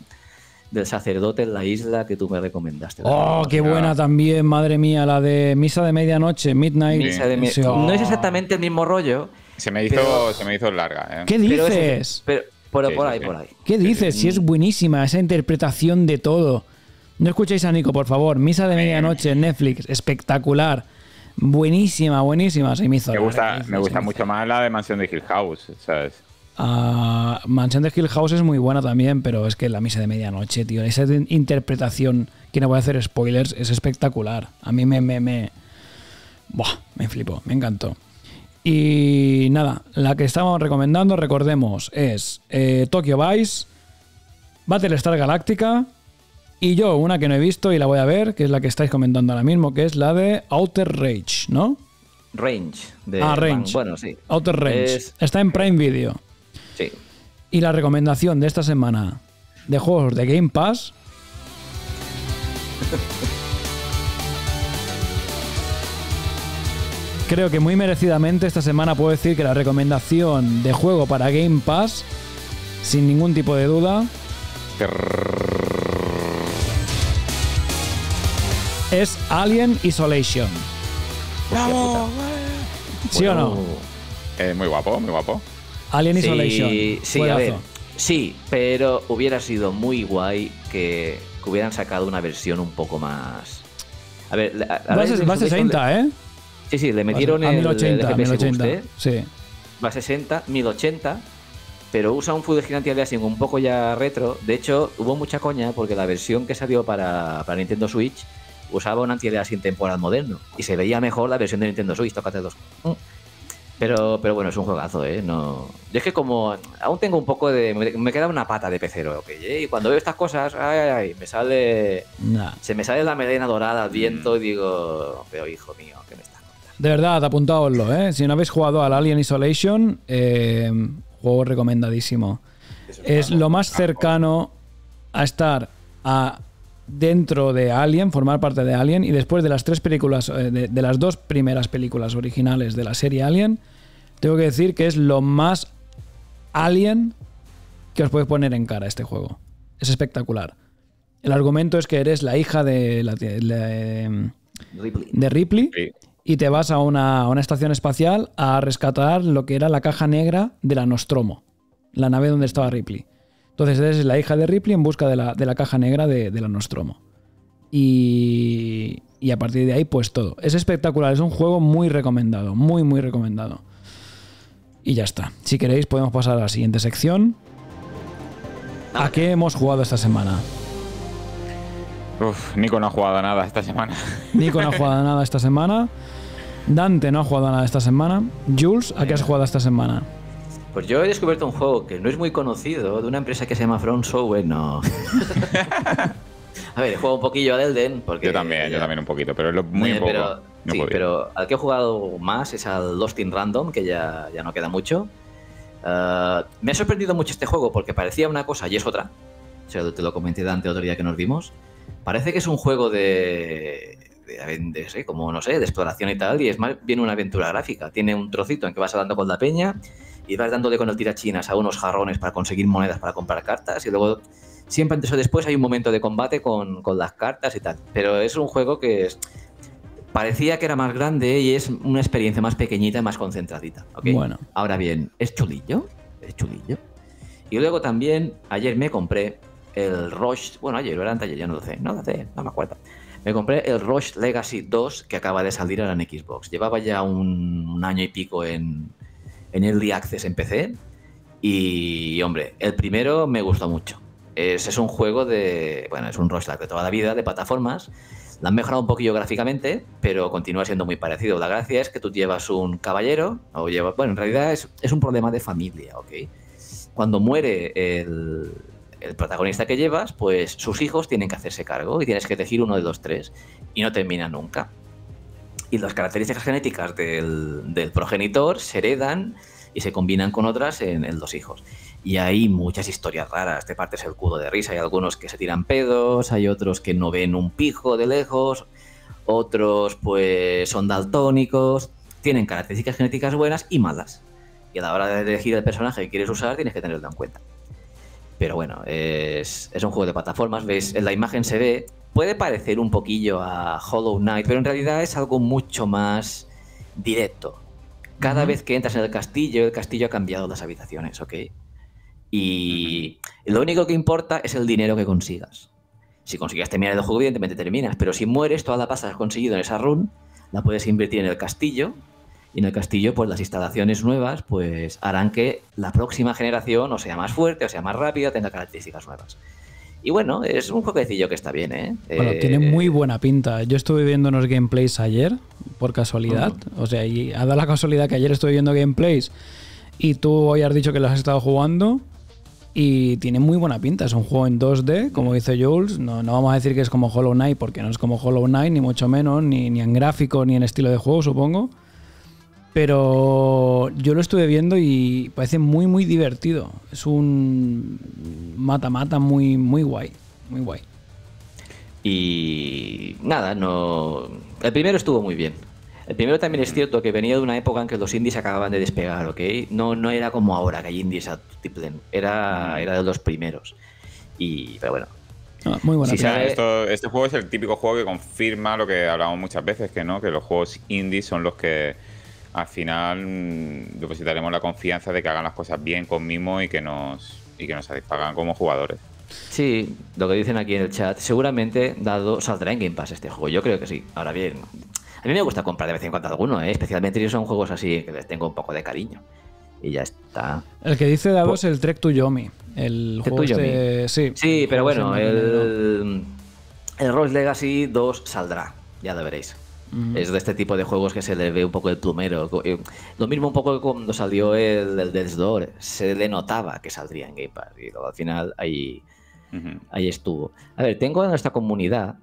del sacerdote en la isla que tú me recomendaste. Oh, qué buena también, madre mía, la de Misa de Medianoche, Midnight. Misa de me- Sí, oh. No es exactamente el mismo rollo. Se me hizo, Pero- se me hizo larga, ¿eh? ¿Qué pero es- dices? pero, pero Sí, por sí, ahí, sí. por ahí. ¿Qué dices? Si es buenísima esa interpretación de todo. No escuchéis a Nico, por favor. Misa de Medianoche en Netflix, espectacular. Buenísima, buenísima. Se me hizo Me gusta, me gusta mucho más la de Mansión de Hill House, ¿sabes? Ah, Mansión de Hill House es muy buena también, pero es que la misa de medianoche, tío, esa in- interpretación, que no voy a hacer spoilers, es espectacular. A mí me, me, me, Buah, me flipó, me encantó. Y nada, la que estamos recomendando, recordemos, es eh, Tokyo Vice, Battlestar Galactica y yo, una que no he visto y la voy a ver, que es la que estáis comentando ahora mismo, que es la de Outer Rage, ¿no? Range. De Ah, Range. Bueno, sí. Outer Range. Es- Está en Prime Video. Y la recomendación de esta semana de juegos de Game Pass. Creo que muy merecidamente esta semana puedo decir que la recomendación de juego para Game Pass, sin ningún tipo de duda, es Alien Isolation. ¿Sí o no? Eh, muy guapo, muy guapo. Alien Isolation. Sí, sí, a juegazo. ver. Sí, pero hubiera sido muy guay que, que hubieran sacado una versión un poco más. A ver, a- a Va a ver, ser- va a le- 60, ¿eh? Sí, sí, le metieron a el, 1080, el FPS 1080. boost, ¿eh? Sí. Va a 60, 1080, pero usa un Full Screen Anti-Aliasing un poco ya retro. De hecho, hubo mucha coña porque la versión que salió para, para Nintendo Switch usaba un anti-aliasing temporal moderno y se veía mejor la versión de Nintendo Switch, tócate dos. Mm. Pero, pero bueno, es un juegazo, ¿eh? No... Yo es que como aún tengo un poco de... Me, queda una pata de pecero, ¿ok? Y cuando veo estas cosas, ay, ay, ay, me sale... Nah. Se me sale la melena dorada al viento y digo, pero hijo mío, ¿qué me estás contando? De verdad, apuntaoslo, ¿eh? Si no habéis jugado al Alien Isolation, eh, juego recomendadísimo. Es lo más cercano a estar a dentro de Alien, formar parte de Alien, y después de las tres películas, eh, de, de las dos primeras películas originales de la serie Alien, tengo que decir que es lo más Alien que os puede poner en cara este juego. Es espectacular. El argumento es que eres la hija de, la- de- Ripley. de Ripley Sí. y te vas a una, a una estación espacial a rescatar lo que era la caja negra de la Nostromo, la nave donde estaba Ripley. Entonces eres la hija de Ripley en busca de la, de la caja negra de, de la Nostromo. Y, y a partir de ahí, pues todo. Es espectacular, es un juego muy recomendado, muy, muy recomendado. Y ya está. Si queréis, podemos pasar a la siguiente sección. ¿A qué hemos jugado esta semana? Uf, Nico no ha jugado nada esta semana. *laughs* Nico no ha jugado nada esta semana. Dante no ha jugado nada esta semana. Jules, ¿a qué has jugado esta semana? Pues yo he descubierto un juego que no es muy conocido, de una empresa que se llama From Software, no. *laughs* a ver, he jugado un poquillo a Elden, porque... Yo también, yo también un poquito, pero lo- muy Eh, poco. Pero, No sí, pero al que he jugado más es al Lost in Random, que ya, ya no queda mucho. Ah, me ha sorprendido mucho este juego porque parecía una cosa y es otra. O sea, te lo comenté Dante otro día que nos vimos. Parece que es un juego de, de, de, sé, como no sé, de exploración y tal, y es más bien una aventura gráfica. Tiene un trocito en que vas hablando con la peña y vas dándole con el tirachinas a unos jarrones para conseguir monedas para comprar cartas, y luego siempre antes o después hay un momento de combate con, con las cartas y tal. Pero es un juego que es- parecía que era más grande y es una experiencia más pequeñita y más concentradita. ¿ok? Bueno. Ahora bien, es chulillo, es chulillo. Y luego también, ayer me compré el Rush, bueno, ayer, era antes, ya no lo sé, no lo sé, no me acuerdo. Me compré el Rush Legacy 2 que acaba de salir ahora en Xbox. Llevaba ya un, un año y pico en, en Early Access en PC. Y, hombre, el primero me gustó mucho. Es, es un juego de, bueno, es un Rush de toda la vida, de plataformas. La han mejorado un poquillo gráficamente, pero continúa siendo muy parecido. La gracia es que tú llevas un caballero, o llevas, bueno, en realidad es, es un problema de familia, ¿ok? Cuando muere el, el protagonista que llevas, pues sus hijos tienen que hacerse cargo y tienes que elegir uno de los tres y no termina nunca. Y las características genéticas del, del progenitor se heredan y se combinan con otras en, los hijos. Y hay muchas historias raras. Te partes el culo de risa. Hay algunos que se tiran pedos, hay otros que no ven un pijo de lejos, otros pues son daltónicos, tienen características genéticas buenas y malas. Y a la hora de elegir el personaje que quieres usar tienes que tenerlo en cuenta. Pero bueno, es, es un juego de plataformas. ¿Ves? En la imagen se ve. Puede parecer un poquillo a Hollow Knight, pero en realidad es algo mucho más directo. Cada vez que entras en el castillo, el castillo ha cambiado las habitaciones, ¿ok? Y lo único que importa es el dinero que consigas. Si consigues terminar el juego, evidentemente terminas, pero si mueres, toda la pasta que has conseguido en esa run la puedes invertir en el castillo. Y en el castillo, pues las instalaciones nuevas, pues harán que la próxima generación o sea más fuerte, o sea más rápida, tenga características nuevas. Y bueno, es un jueguecillo que está bien, ¿eh? Bueno, Eh, tiene muy buena pinta. Yo estuve viendo unos gameplays ayer, por casualidad. O sea, y ha dado la casualidad que ayer estuve viendo gameplays y tú hoy has dicho que los has estado jugando. Y tiene muy buena pinta. Es un juego en 2D, como dice Jules. No, no vamos a decir que es como Hollow Knight, porque no es como Hollow Knight, ni mucho menos, ni, ni en gráfico, ni en estilo de juego, supongo. Pero yo lo estuve viendo y parece muy, muy divertido. Es un mata-mata muy, muy guay. Muy guay. Y nada, no. El primero estuvo muy bien. El primero también es cierto que venía de una época en que los indies acababan de despegar, ¿ok? No, no era como ahora que hay indies a tiplen. Era, era de los primeros. Y, pero bueno. Ah, muy buena. Mira, sabe- esto- este juego es el típico juego que confirma lo que hablamos muchas veces, que no, que los juegos indies son los que al final mm, depositaremos la confianza de que hagan las cosas bien con mimo y que nos y que nos satisfagan como jugadores. Sí, lo que dicen aquí en el chat, seguramente dado saldrá en Game Pass este juego. Yo creo que sí. Ahora bien, a mí me gusta comprar de vez en cuando alguno, ¿eh? especialmente si son juegos así que les tengo un poco de cariño. Y ya está. El que dice Dado es el Trek to Yomi. El Trek juego to este- Sí, Sí, el pero bueno, el, el Rogues Legacy 2 saldrá, ya lo veréis. Es de este tipo de juegos que se le ve un poco el plumero. Eh, Lo mismo un poco que cuando salió el, el Death's Door, se le notaba que saldría en Game Pass. Y luego al final ahí, estuvo. A ver, tengo en nuestra comunidad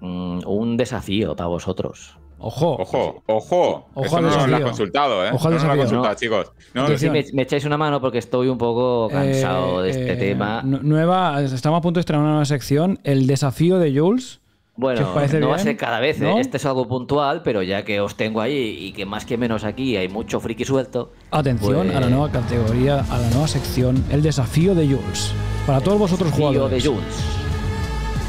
mm, un desafío para vosotros. Ojo. Ojo, ojo, Ojo Eso no nos lo has consultado, ¿eh? Ojo no nos lo has consultado, No. chicos. No, me, me echáis una mano porque estoy un poco cansado de este Eh, tema. nu- Nueva, estamos a punto de estrenar una nueva sección, el desafío de Jules. ¿Qué Bueno, no va a ser cada vez, ¿eh? ¿No? este es algo puntual, pero ya que os tengo ahí y que más que menos aquí hay mucho friki suelto. Atención pues, a la nueva categoría, a la nueva sección, el desafío de Jules. Para todos vosotros jugadores. de Jules.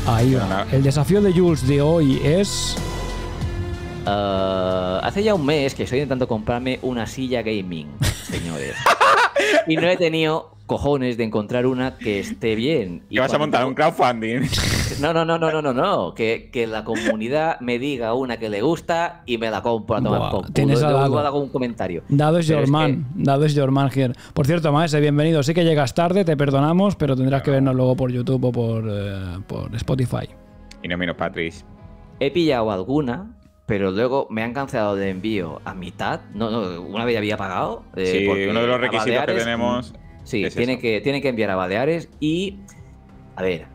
Ahí va. El desafío de Jules de hoy es. Ah, hace ya un mes que estoy intentando comprarme una silla gaming, señores. *laughs* y no he tenido cojones de encontrar una que esté bien. Y Que vas a montar un crowdfunding. *laughs* No, no, no, no, no, no, no. Que, que la comunidad me diga una que le gusta y me la compro a tomar Buah, culo. tienes a Luego Dado. hago un comentario. Dado es Pero your es man. Dado es your man here. Por cierto, Maese, bienvenido. Sí que llegas tarde, te perdonamos, pero tendrás que vernos luego por YouTube o por, eh, por Spotify. y no menos Patrice. He pillado alguna, pero luego me han cancelado de envío a mitad. No, no, una vez ya había pagado. eh, Sí, porque uno de los requisitos que tenemos. Sí, es tiene eso. que, tiene que enviar a Baleares y. A ver,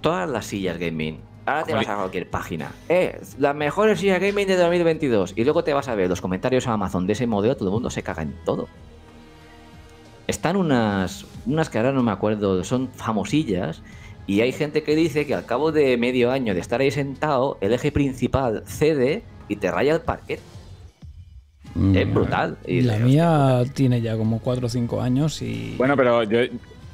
todas las sillas gaming. Ahora te vas a cualquier página. Eh, las mejores sillas gaming de 2022. Y luego te vas a ver los comentarios a Amazon de ese modelo. Todo el mundo se caga en todo. Están unas. Unas que ahora no me acuerdo. Son famosillas. Y hay gente que dice que al cabo de medio año de estar ahí sentado, el eje principal cede y te raya el parquet. Es brutal. Y La mía tiene ya como 4 o 5 años y. Bueno, pero yo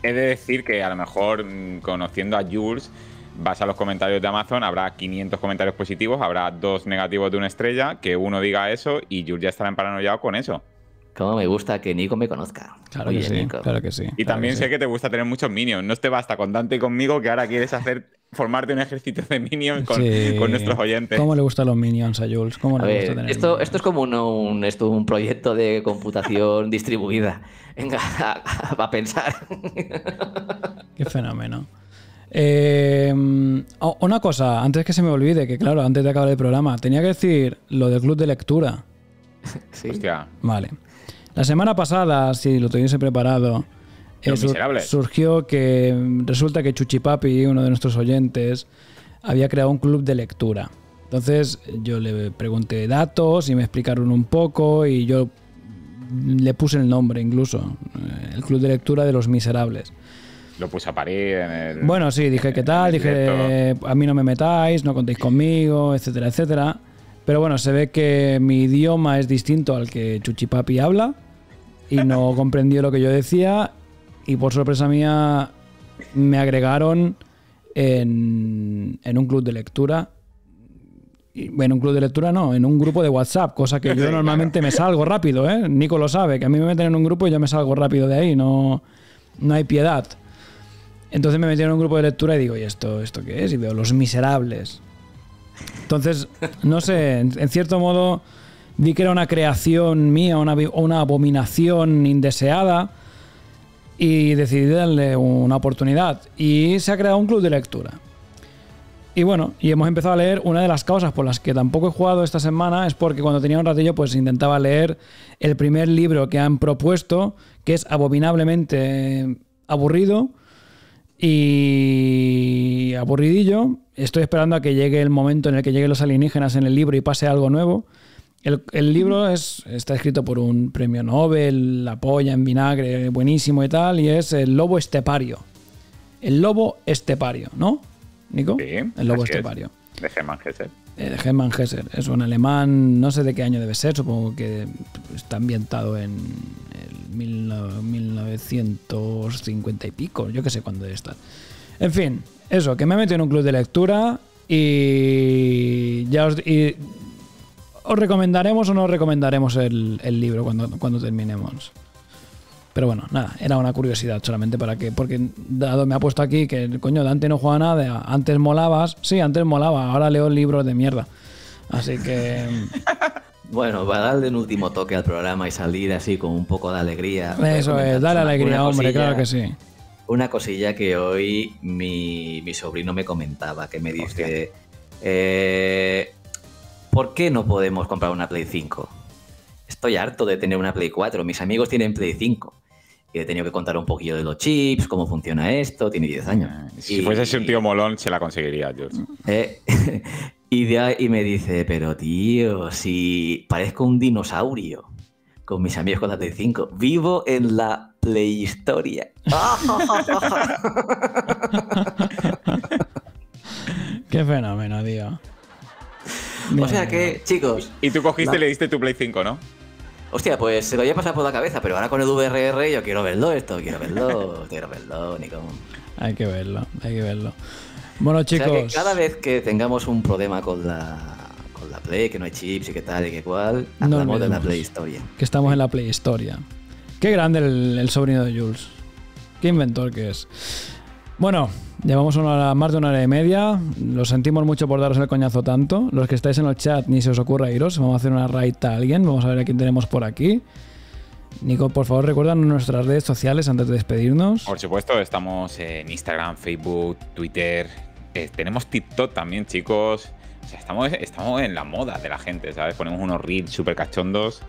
he de decir que a lo mejor mm, conociendo a Jules, vas a los comentarios de Amazon, habrá 500 comentarios positivos, habrá dos negativos de una estrella, que uno diga eso y Jules ya estará emparanoiado con eso. Cómo me gusta que Nico me conozca. claro Oye, que sí, Nico. claro que sí. Y claro también que sé sí. que te gusta tener muchos minions. No te basta con Dante y conmigo que ahora quieres hacer formarte un ejército de minions con, Sí. con nuestros oyentes. ¿Cómo le gustan los minions a Jules? ¿Cómo A le gusta ver, tener esto, minions? esto es como un, un- esto, un proyecto de computación *laughs* distribuida. Venga, a, a pensar. Qué fenómeno. Eh, una cosa, antes que se me olvide, que claro, antes de acabar el programa, tenía que decir lo del club de lectura. *laughs* Sí. Hostia. Vale. La semana pasada, si lo tuviese preparado, eh, sur- surgió que resulta que Chuchipapi, uno de nuestros oyentes, había creado un club de lectura. Entonces yo le pregunté datos y me explicaron un poco y yo le puse el nombre incluso. eh, El Club de Lectura de los Miserables. Lo puse a parir en el. Bueno, sí, dije qué tal, dije a mí no me metáis, no contéis conmigo, etcétera, etcétera. Pero bueno, se ve que mi idioma es distinto al que Chuchipapi habla y no *laughs* comprendió lo que yo decía y por sorpresa mía me agregaron en, en un club de lectura. Bueno, un club de lectura no, en un grupo de WhatsApp, cosa que *laughs* yo normalmente me salgo rápido, ¿eh? Nico lo sabe, que a mí me meten en un grupo y yo me salgo rápido de ahí, no, no hay piedad. Entonces me metieron en un grupo de lectura y digo, ¿y esto, esto qué es? Y veo Los Miserables. Entonces, no sé, en, cierto modo vi que era una creación mía, una, una abominación indeseada y decidí darle una oportunidad. Y se ha creado un club de lectura. Y bueno, y hemos empezado a leer. Una de las causas por las que tampoco he jugado esta semana es porque cuando tenía un ratillo, pues intentaba leer el primer libro que han propuesto, que es abominablemente aburrido y aburridillo. Estoy esperando a que llegue el momento en el que lleguen los alienígenas en el libro y pase algo nuevo. El, el libro es, está escrito por un premio Nobel, la polla en vinagre, buenísimo y tal, y es El Lobo Estepario. El Lobo Estepario, ¿no? Nico? Sí, el Lobo así es. Estepario. De Germán Gesell. Eh, Hermann Hesse. Es un alemán, no sé de qué año debe ser, supongo que está ambientado en el mil no- 1950 y pico, yo que sé cuándo debe estar. En fin, eso, que me he metido en un club de lectura y ya os, os recomendaremos o no os recomendaremos el, el libro cuando, cuando terminemos. Pero bueno, nada, era una curiosidad solamente para que, porque dado me ha puesto aquí que coño, Dante no juega nada, antes molabas, sí, antes molaba, ahora leo libros de mierda. Así que *laughs* Bueno, para darle un último toque al programa y salir así con un poco de alegría. eso es, dale alegría, hombre, cosilla- claro que sí. Una cosilla que hoy mi, mi sobrino me comentaba, que me dice, eh, ¿por qué no podemos comprar una Play 5? Estoy harto de tener una Play 4, mis amigos tienen Play 5. Y he tenido que contar un poquillo de los chips, cómo funciona esto, tiene 10 años. Si Y- fuese un tío molón, se la conseguiría, George. eh, *laughs* y, de ahí- y me dice, pero tío, si parezco un dinosaurio con mis amigos con la Play 5, vivo en la Playhistoria. *laughs* Qué fenómeno, tío. o sea que, chicos, Y tú cogiste y le diste tu Play 5, ¿no? Hostia, pues se lo había pasado por la cabeza, pero ahora con el VRR yo quiero verlo esto, quiero verlo, *laughs* quiero verlo, Nico. Hay que verlo, hay que verlo. Bueno, O sea que chicos, cada vez que tengamos un problema con la, con la Play, que no hay chips y qué tal y qué cual, No hablamos de la olvidemos. Playhistoria. que estamos en la Play Historia. Qué grande el, el sobrino de Jules. Qué inventor que es. Bueno, llevamos más de una hora y media. Lo sentimos mucho por daros el coñazo tanto. Los que estáis en el chat, ni se os ocurra iros. Vamos a hacer una raid a alguien. Vamos a ver a quién tenemos por aquí. Nico, por favor, recuérdanos nuestras redes sociales antes de despedirnos. Por supuesto, estamos en Instagram, Facebook, Twitter. eh, tenemos TikTok también, chicos. O sea, estamos, estamos en la moda de la gente, ¿sabes? Ponemos unos reels súper cachondos.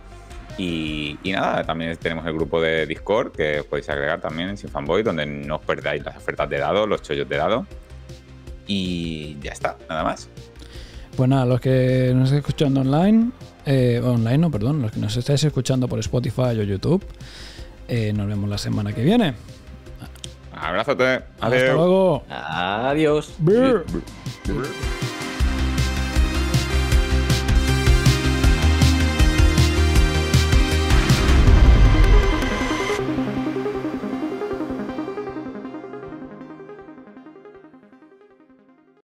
Y, y nada, también tenemos el grupo de Discord que os podéis agregar también en Sin Fanboy, donde no os perdáis las ofertas de dado, los chollos de dado. Y ya está, nada más. Pues nada, los que nos estáis escuchando online, eh, online no, perdón, los que nos estáis escuchando por Spotify o YouTube, eh, nos vemos la semana que viene. Abrazote. Hasta luego. Adiós. Brr. Brr.